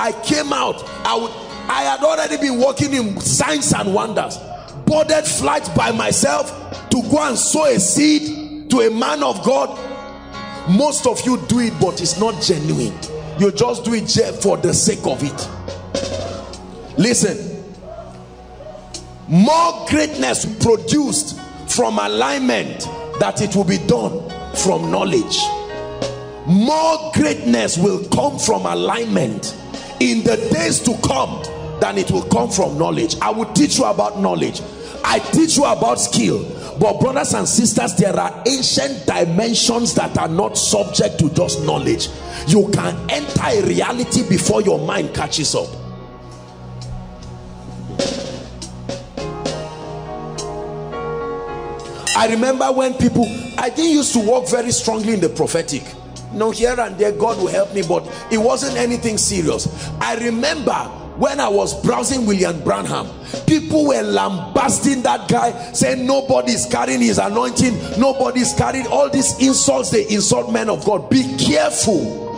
S2: I came out. I would. I had already been working in signs and wonders. Boarded flights by myself to go and sow a seed to a man of God. Most of you do it, but it's not genuine. You just do it for the sake of it. Listen more greatness produced from alignment that it will be done from knowledge more greatness will come from alignment in the days to come than it will come from knowledge. I will teach you about knowledge. I teach you about skill. But brothers and sisters there are ancient dimensions that are not subject to just knowledge. You can enter a reality before your mind catches up. I remember when people, I didn't used to walk very strongly in the prophetic. Know, here and there, God will help me, but it wasn't anything serious. I remember when I was browsing William Branham, people were lambasting that guy, saying nobody's carrying his anointing, nobody's carrying all these insults, they insult men of God. Be careful.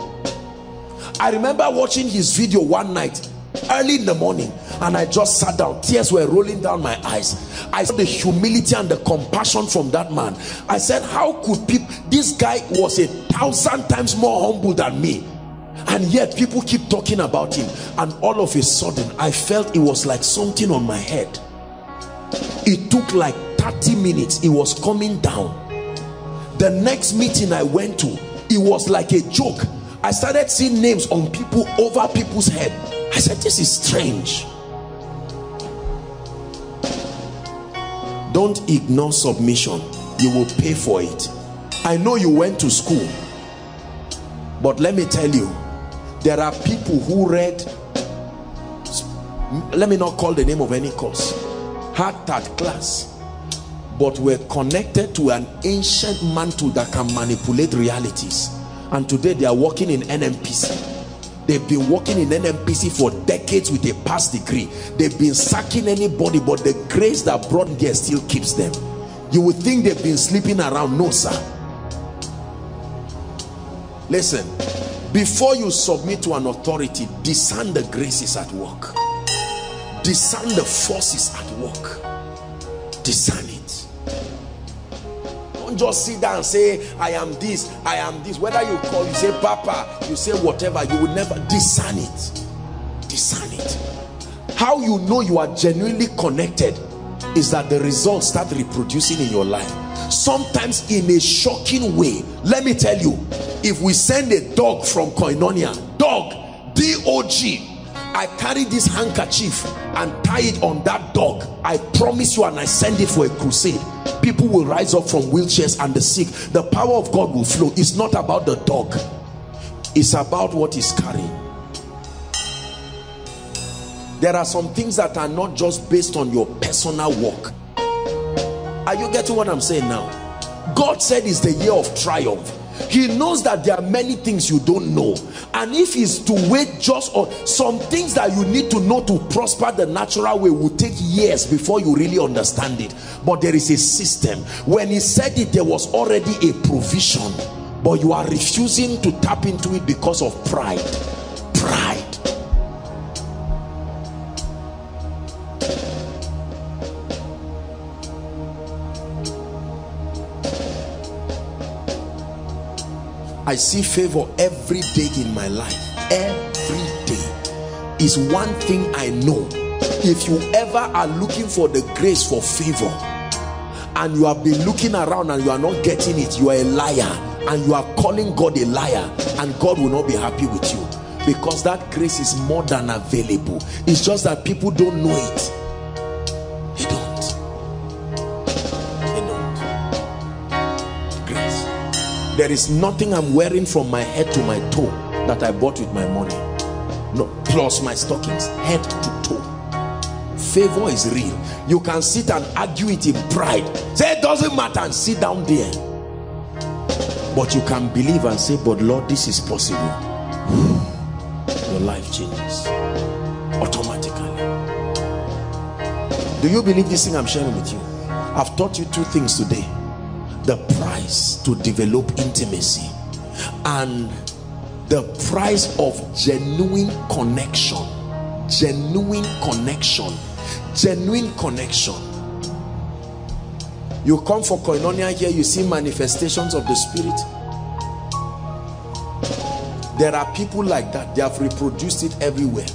S2: I remember watching his video one night early in the morning and I just sat down. Tears were rolling down my eyes. I saw the humility and the compassion from that man. I said how could people this guy was a thousand times more humble than me? And yet people keep talking about him. And all of a sudden I felt it was like something on my head. It took like 30 minutes. It was coming down. The next meeting I went to it was like a joke. I started seeing names on people over people's head I said, This is strange. Don't ignore submission, you will pay for it. I know you went to school, but let me tell you, there are people who read, let me not call the name of any course, had that class, but were connected to an ancient mantle that can manipulate realities. And today they are working in NNPC They've been working in NNPC for decades with a past degree. They've been sacking anybody, but the grace that brought there still keeps them. You would think they've been sleeping around. No, sir. Listen, before you submit to an authority, discern the graces at work. Discern the forces at work. Discern don't just sit down and say i am this i am this. Whether you call you say papa you say whatever you will never discern it. Discern it. How you know you are genuinely connected is that the results start reproducing in your life. Sometimes in a shocking way let me tell you if we send a dog from koinonia dog d-o-g I carry this handkerchief and tie it on that dog. I promise you and I send it for a crusade. People will rise up from wheelchairs and the sick. The power of God will flow. It's not about the dog. It's about what is carrying. There are some things that are not just based on your personal work. Are you getting what I'm saying now? God said it's the year of triumph he knows that there are many things you don't know. And if he's to wait just on some things that you need to know to prosper the natural way will take years before you really understand it. But there is a system. When he said it there was already a provision. But you are refusing to tap into it because of pride. Pride I see favor every day in my life. Every day is one thing I know. If you ever are looking for the grace for favor and you have been looking around and you are not getting it, you are a liar and you are calling God a liar and God will not be happy with you because that grace is more than available. It's just that people don't know it. There is nothing i'm wearing from my head to my toe that i bought with my money. No plus my stockings head to toe. Favor is real. You can sit and argue it in pride. Say it doesn't matter and sit down there. But you can believe and say but lord this is possible. Your life changes automatically. Do you believe this thing i'm sharing with you? I've taught you two things today the price to develop intimacy and the price of genuine connection genuine connection genuine connection. You come for koinonia here you see manifestations of the spirit. There are people like that. They have reproduced it everywhere.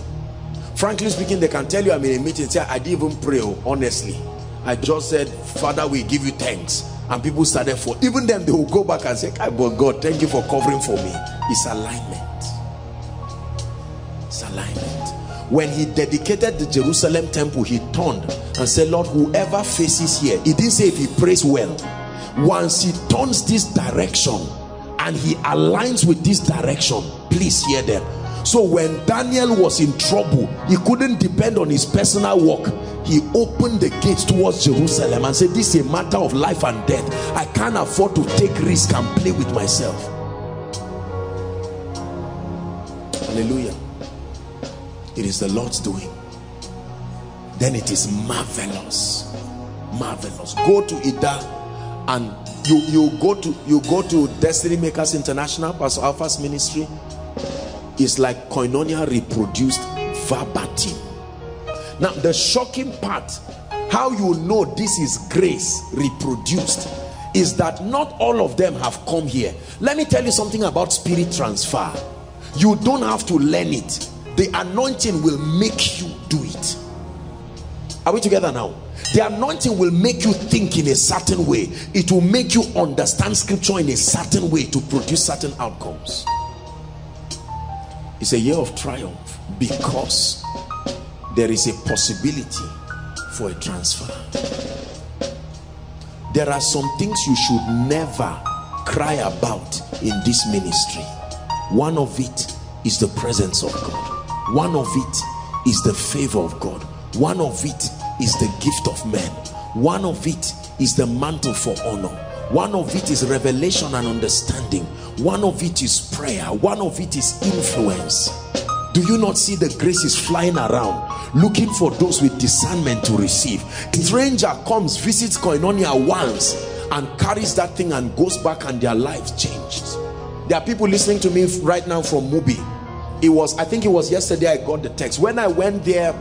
S2: Frankly speaking they can tell you i'm in a meeting. Say i didn't even pray oh, honestly. I just said father we give you thanks and people started for even them they will go back and say but god thank you for covering for me. It's alignment. It's alignment. When he dedicated the jerusalem temple he turned and said lord whoever faces here he didn't say if he prays well. Once he turns this direction and he aligns with this direction please hear them. So when daniel was in trouble he couldn't depend on his personal work he opened the gates towards Jerusalem and said this is a matter of life and death. I can't afford to take risk and play with myself. Hallelujah. It is the Lord's doing. Then it is marvelous. Marvelous. Go to Ida and you you go to you go to Destiny Makers International Pastor Alpha's ministry. It's like koinonia reproduced verbatim now the shocking part how you know this is grace reproduced is that not all of them have come here. Let me tell you something about spirit transfer. You don't have to learn it. The anointing will make you do it. Are we together now? The anointing will make you think in a certain way. It will make you understand scripture in a certain way to produce certain outcomes. It's a year of triumph because there is a possibility for a transfer. There are some things you should never cry about in this ministry. One of it is the presence of God. One of it is the favor of God. One of it is the gift of men. One of it is the mantle for honor. One of it is revelation and understanding. One of it is prayer. One of it is influence do you not see the graces flying around looking for those with discernment to receive? Stranger comes visits koinonia once and carries that thing and goes back and their lives changed. There are people listening to me right now from mubi. It was i think it was yesterday i got the text. When i went there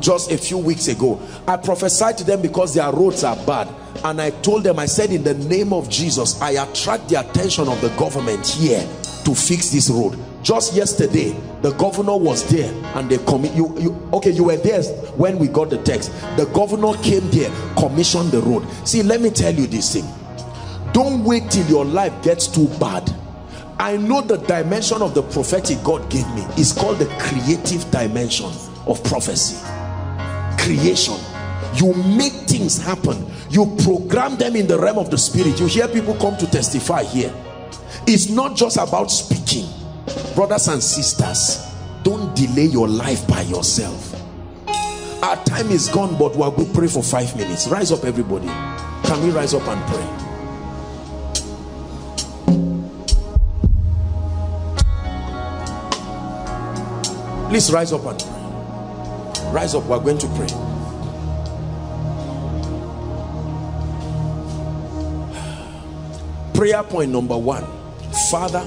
S2: just a few weeks ago i prophesied to them because their roads are bad. And i told them i said in the name of jesus i attract the attention of the government here to fix this road just yesterday the governor was there and they commit you, you okay you were there when we got the text. The governor came there commissioned the road. See let me tell you this thing. Don't wait till your life gets too bad. I know the dimension of the prophetic god gave me. It's called the creative dimension of prophecy. Creation. You make things happen. You program them in the realm of the spirit. You hear people come to testify here. It's not just about speaking brothers and sisters don't delay your life by yourself. Our time is gone but we'll go pray for five minutes. Rise up everybody. Can we rise up and pray? Please rise up and pray. Rise up we're going to pray. Prayer point number one. Father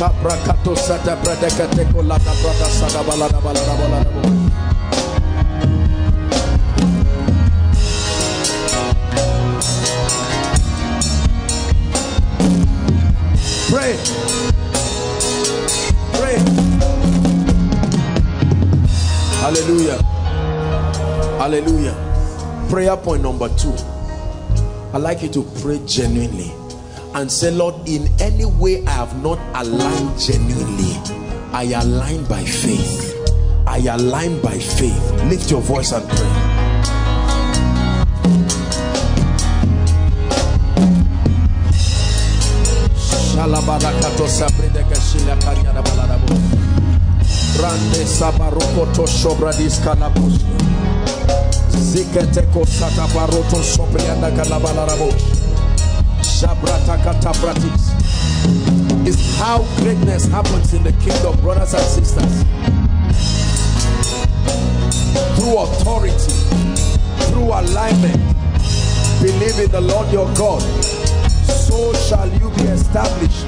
S2: Sata brada sada. Pray. Pray. Hallelujah. Hallelujah. Prayer point number two. I'd like you to pray genuinely and say, Lord, in any way I have not aligned genuinely, I align by faith. I align by faith. Lift your voice and pray. Rande sobrianda kalabalarabo. Is how greatness happens in the kingdom, brothers and sisters. Through authority, through alignment. Believe in the Lord your God so shall you be established.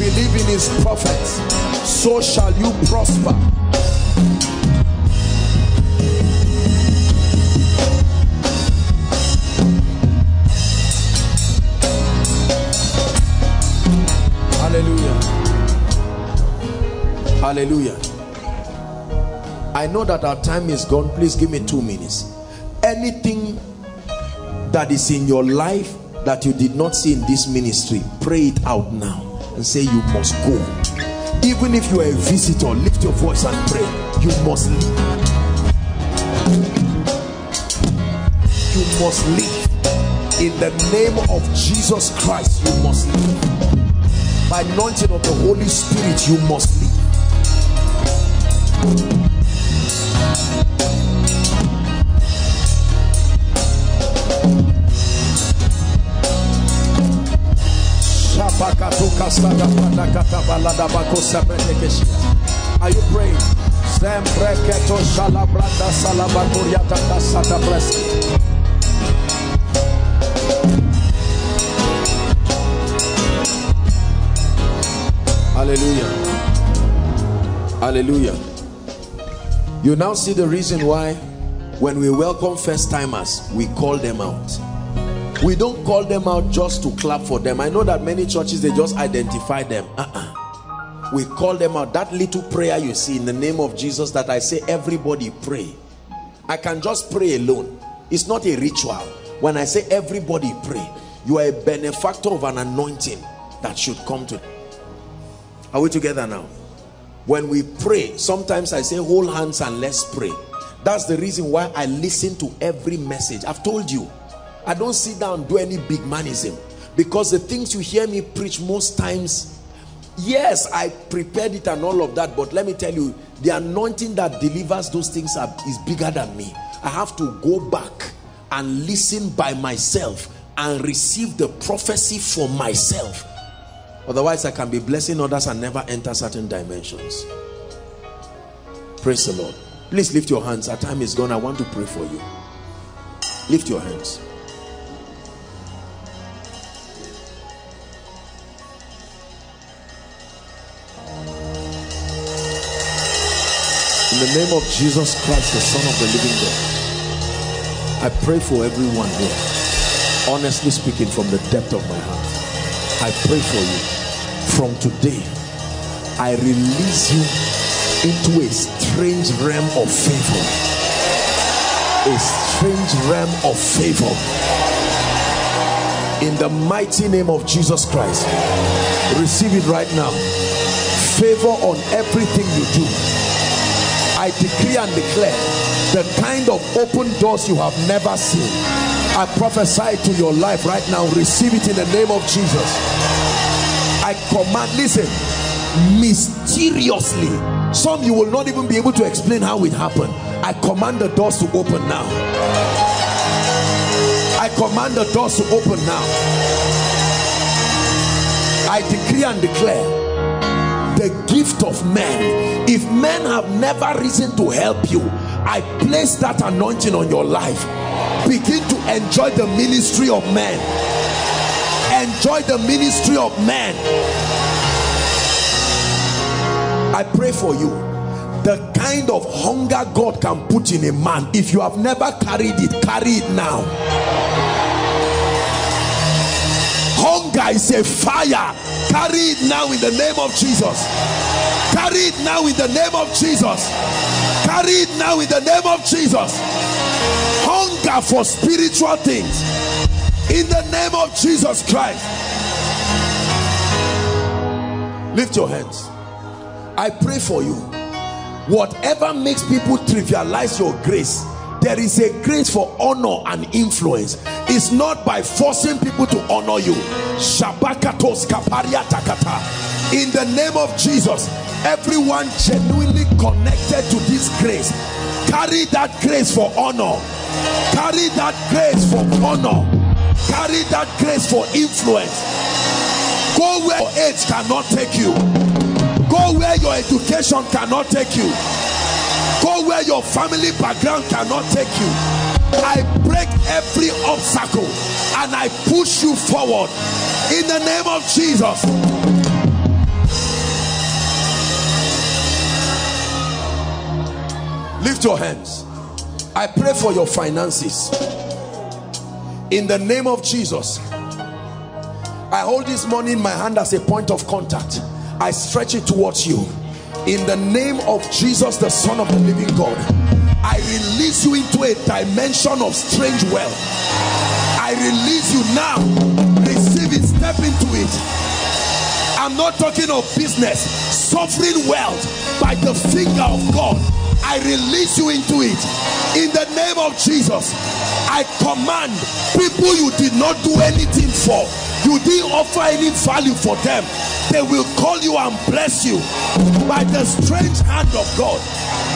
S2: Believe in his prophets, so shall you prosper. Hallelujah. I know that our time is gone. Please give me two minutes. Anything that is in your life that you did not see in this ministry pray it out now and say you must go even if you are a visitor lift your voice and pray you must leave you must leave in the name of jesus christ you must leave by anointing of the holy spirit you must leave Are you praying? Sempre keto shalabranda salabakuriata kasata presi. Hallelujah. Hallelujah. You now see the reason why when we welcome first timers, we call them out. We don't call them out just to clap for them. I know that many churches they just identify them. Uh -uh. we call them out. That little prayer you see in the name of jesus that i say everybody pray. I can just pray alone. It's not a ritual. When i say everybody pray you are a benefactor of an anointing that should come to. Are we together now when we pray sometimes i say hold hands and let's pray. That's the reason why i listen to every message. I've told you I don't sit down do any big manism because the things you hear me preach most times yes I prepared it and all of that but let me tell you the anointing that delivers those things are, is bigger than me. I have to go back and listen by myself and receive the prophecy for myself otherwise I can be blessing others and never enter certain dimensions. Praise the Lord. Please lift your hands. Our time is gone. I want to pray for you. Lift your hands. In the name of Jesus Christ, the Son of the living God, I pray for everyone here. Honestly speaking, from the depth of my heart, I pray for you. From today, I release you into a strange realm of favor. A strange realm of favor. In the mighty name of Jesus Christ, receive it right now. Favor on everything you do I decree and declare the kind of open doors you have never seen. I prophesy to your life right now. Receive it in the name of Jesus. I command, listen, mysteriously. Some you will not even be able to explain how it happened. I command the doors to open now. I command the doors to open now. I decree and declare the gift of men if men have never risen to help you i place that anointing on your life begin to enjoy the ministry of men enjoy the ministry of men. I pray for you. The kind of hunger god can put in a man if you have never carried it carry it now. Hunger is a fire. Carry it now in the name of jesus. Carry it now in the name of Jesus. Carry it now in the name of Jesus. Hunger for spiritual things in the name of Jesus Christ. Lift your hands. I pray for you. Whatever makes people trivialize your grace there is a grace for honor and influence. It's not by forcing people to honor you. In the name of Jesus everyone genuinely connected to this grace carry that grace for honor. Carry that grace for honor carry that grace for influence. Go where your age cannot take you. Go where your education cannot take you. Go where your family background cannot take you. I break every obstacle and i push you forward. In the name of jesus. Lift your hands. I pray for your finances in the name of jesus i hold this money in my hand as a point of contact. I stretch it towards you. In the name of jesus the son of the living god i release you into a dimension of strange wealth. I release you now. Receive it. Step into it. I'm not talking of business. Suffering wealth by the finger of god I release you into it in the name of Jesus. I command people you did not do anything for, you didn't offer any value for them, they will call you and bless you by the strange hand of God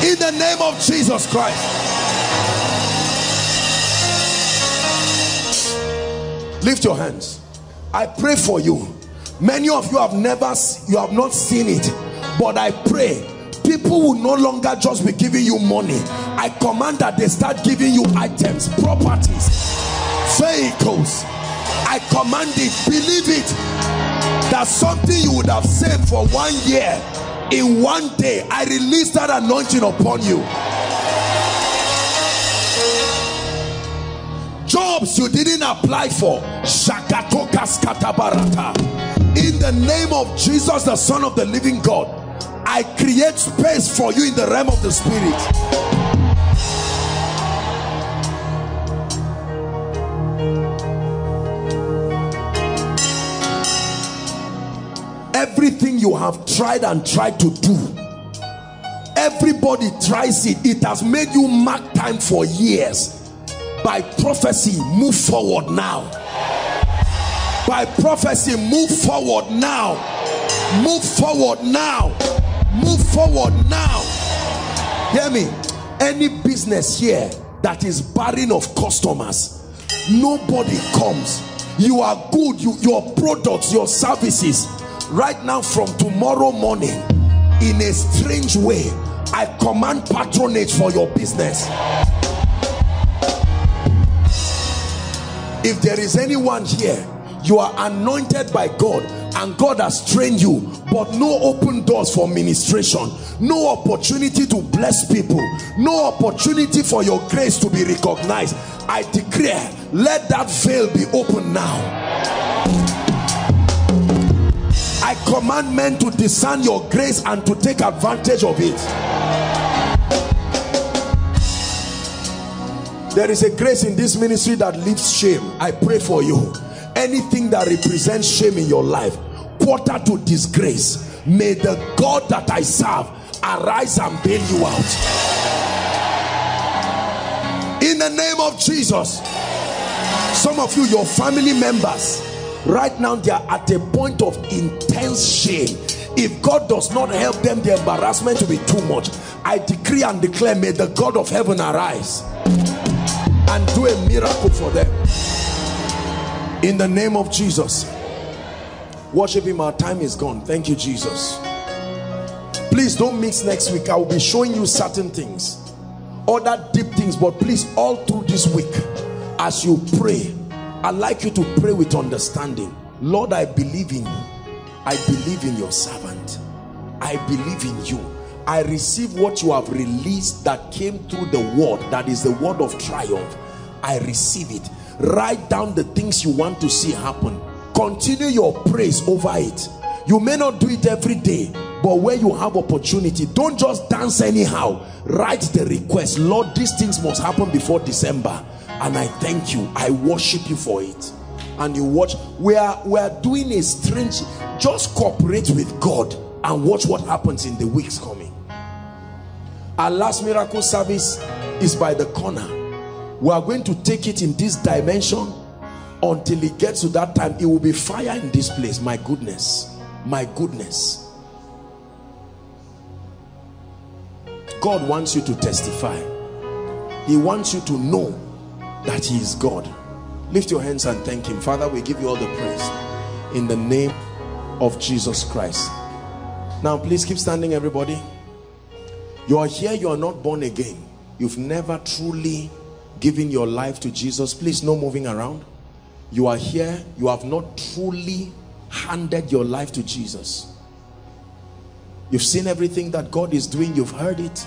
S2: in the name of Jesus Christ. Lift your hands. I pray for you. Many of you have never, you have not seen it, but I pray people will no longer just be giving you money. I command that they start giving you items properties vehicles. I command it. Believe it that something you would have saved for one year in one day i release that anointing upon you. Jobs you didn't apply for. In the name of jesus the son of the living god I create space for you in the realm of the spirit. Everything you have tried and tried to do, everybody tries it. It has made you mark time for years. By prophecy, move forward now. By prophecy, move forward now. Move forward now move forward now. Hear me. Any business here that is barren of customers nobody comes. You are good. You your products your services right now from tomorrow morning in a strange way i command patronage for your business. If there is anyone here you are anointed by god and God has trained you but no open doors for ministration. No opportunity to bless people. No opportunity for your grace to be recognized. I declare let that veil be open now. I command men to discern your grace and to take advantage of it. There is a grace in this ministry that lifts shame. I pray for you anything that represents shame in your life quarter to disgrace. May the God that I serve arise and bail you out. In the name of Jesus some of you your family members right now they are at a point of intense shame. If God does not help them the embarrassment will be too much. I decree and declare may the God of heaven arise and do a miracle for them in the name of Jesus. Worship him our time is gone. Thank you Jesus. Please don't mix next week. I will be showing you certain things. Other deep things but please all through this week as you pray I'd like you to pray with understanding. Lord I believe in you. I believe in your servant. I believe in you. I receive what you have released that came through the word that is the word of triumph. I receive it write down the things you want to see happen. Continue your praise over it. You may not do it every day but where you have opportunity don't just dance anyhow. Write the request. Lord these things must happen before december and i thank you. I worship you for it. And you watch we are we are doing a strange just cooperate with god and watch what happens in the weeks coming. Our last miracle service is by the corner we are going to take it in this dimension until it gets to that time. It will be fire in this place. My goodness. My goodness. God wants you to testify. He wants you to know that he is God. Lift your hands and thank him. Father we give you all the praise in the name of Jesus Christ. Now please keep standing everybody. You are here. You are not born again. You've never truly given your life to Jesus. Please no moving around. You are here. You have not truly handed your life to Jesus. You've seen everything that God is doing. You've heard it.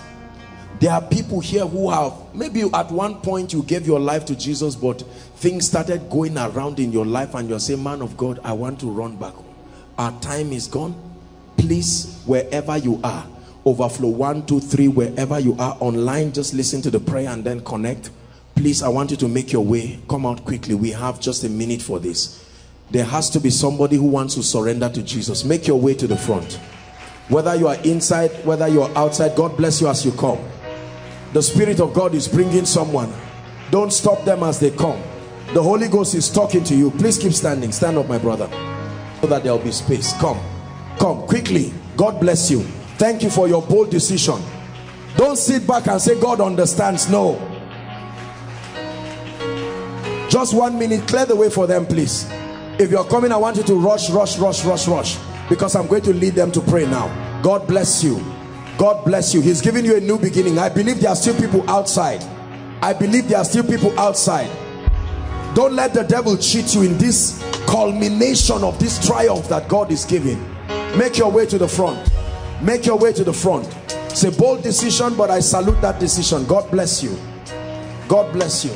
S2: There are people here who have maybe at one point you gave your life to Jesus but things started going around in your life and you're saying man of God I want to run back our time is gone. Please wherever you are overflow one two three wherever you are online just listen to the prayer and then connect please i want you to make your way. Come out quickly. We have just a minute for this. There has to be somebody who wants to surrender to jesus. Make your way to the front. Whether you are inside whether you are outside god bless you as you come. The spirit of god is bringing someone. Don't stop them as they come. The holy ghost is talking to you. Please keep standing. Stand up my brother. So that there will be space. Come. Come quickly. God bless you. Thank you for your bold decision. Don't sit back and say god understands. No just one minute. Clear the way for them please. If you're coming i want you to rush rush rush rush rush. Because i'm going to lead them to pray now. God bless you. God bless you. He's giving you a new beginning. I believe there are still people outside. I believe there are still people outside. Don't let the devil cheat you in this culmination of this triumph that god is giving. Make your way to the front. Make your way to the front. It's a bold decision but i salute that decision. God bless you. God bless you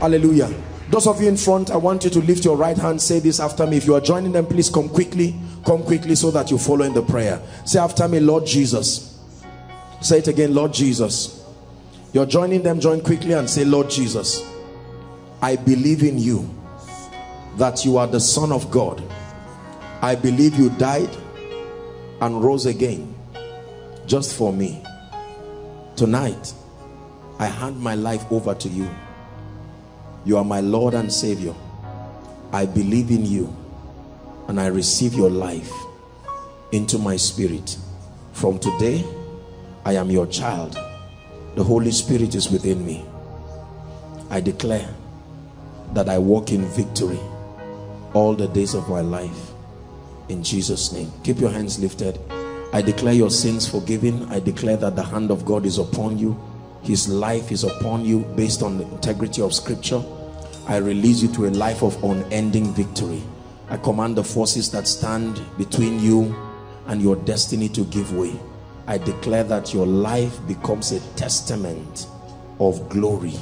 S2: hallelujah. Those of you in front i want you to lift your right hand say this after me. If you are joining them please come quickly come quickly so that you follow in the prayer. Say after me lord jesus. Say it again lord jesus. You're joining them join quickly and say lord jesus i believe in you that you are the son of god. I believe you died and rose again just for me. Tonight i hand my life over to you you are my Lord and Savior. I believe in you and I receive your life into my spirit. From today, I am your child. The Holy Spirit is within me. I declare that I walk in victory all the days of my life. In Jesus' name. Keep your hands lifted. I declare your sins forgiven. I declare that the hand of God is upon you his life is upon you based on the integrity of scripture. I release you to a life of unending victory. I command the forces that stand between you and your destiny to give way. I declare that your life becomes a testament of glory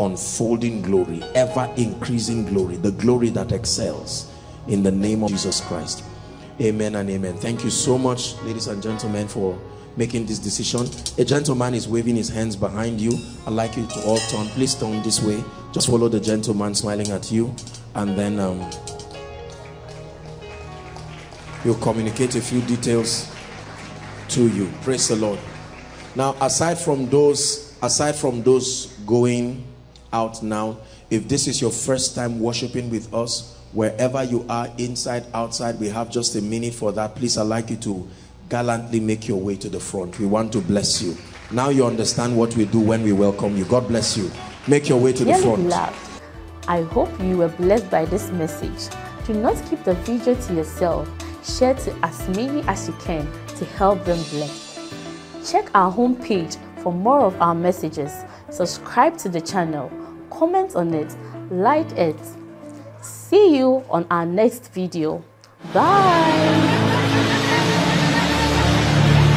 S2: unfolding glory ever increasing glory the glory that excels in the name of Jesus Christ. Amen and amen. Thank you so much ladies and gentlemen for making this decision. A gentleman is waving his hands behind you. I'd like you to all turn. Please turn this way. Just follow the gentleman smiling at you. And then um, he'll communicate a few details to you. Praise the lord. Now aside from those aside from those going out now if this is your first time worshiping with us wherever you are inside outside we have just a minute for that. Please i'd like you to gallantly make your way to the front. We want to bless you. Now you understand what we do when we welcome you. God bless you. Make your way to the front.
S1: Loved. I hope you were blessed by this message. Do not keep the video to yourself. Share to as many as you can to help them bless. Check our homepage for more of our messages. Subscribe to the channel, comment on it, like it. See you on our next video. Bye.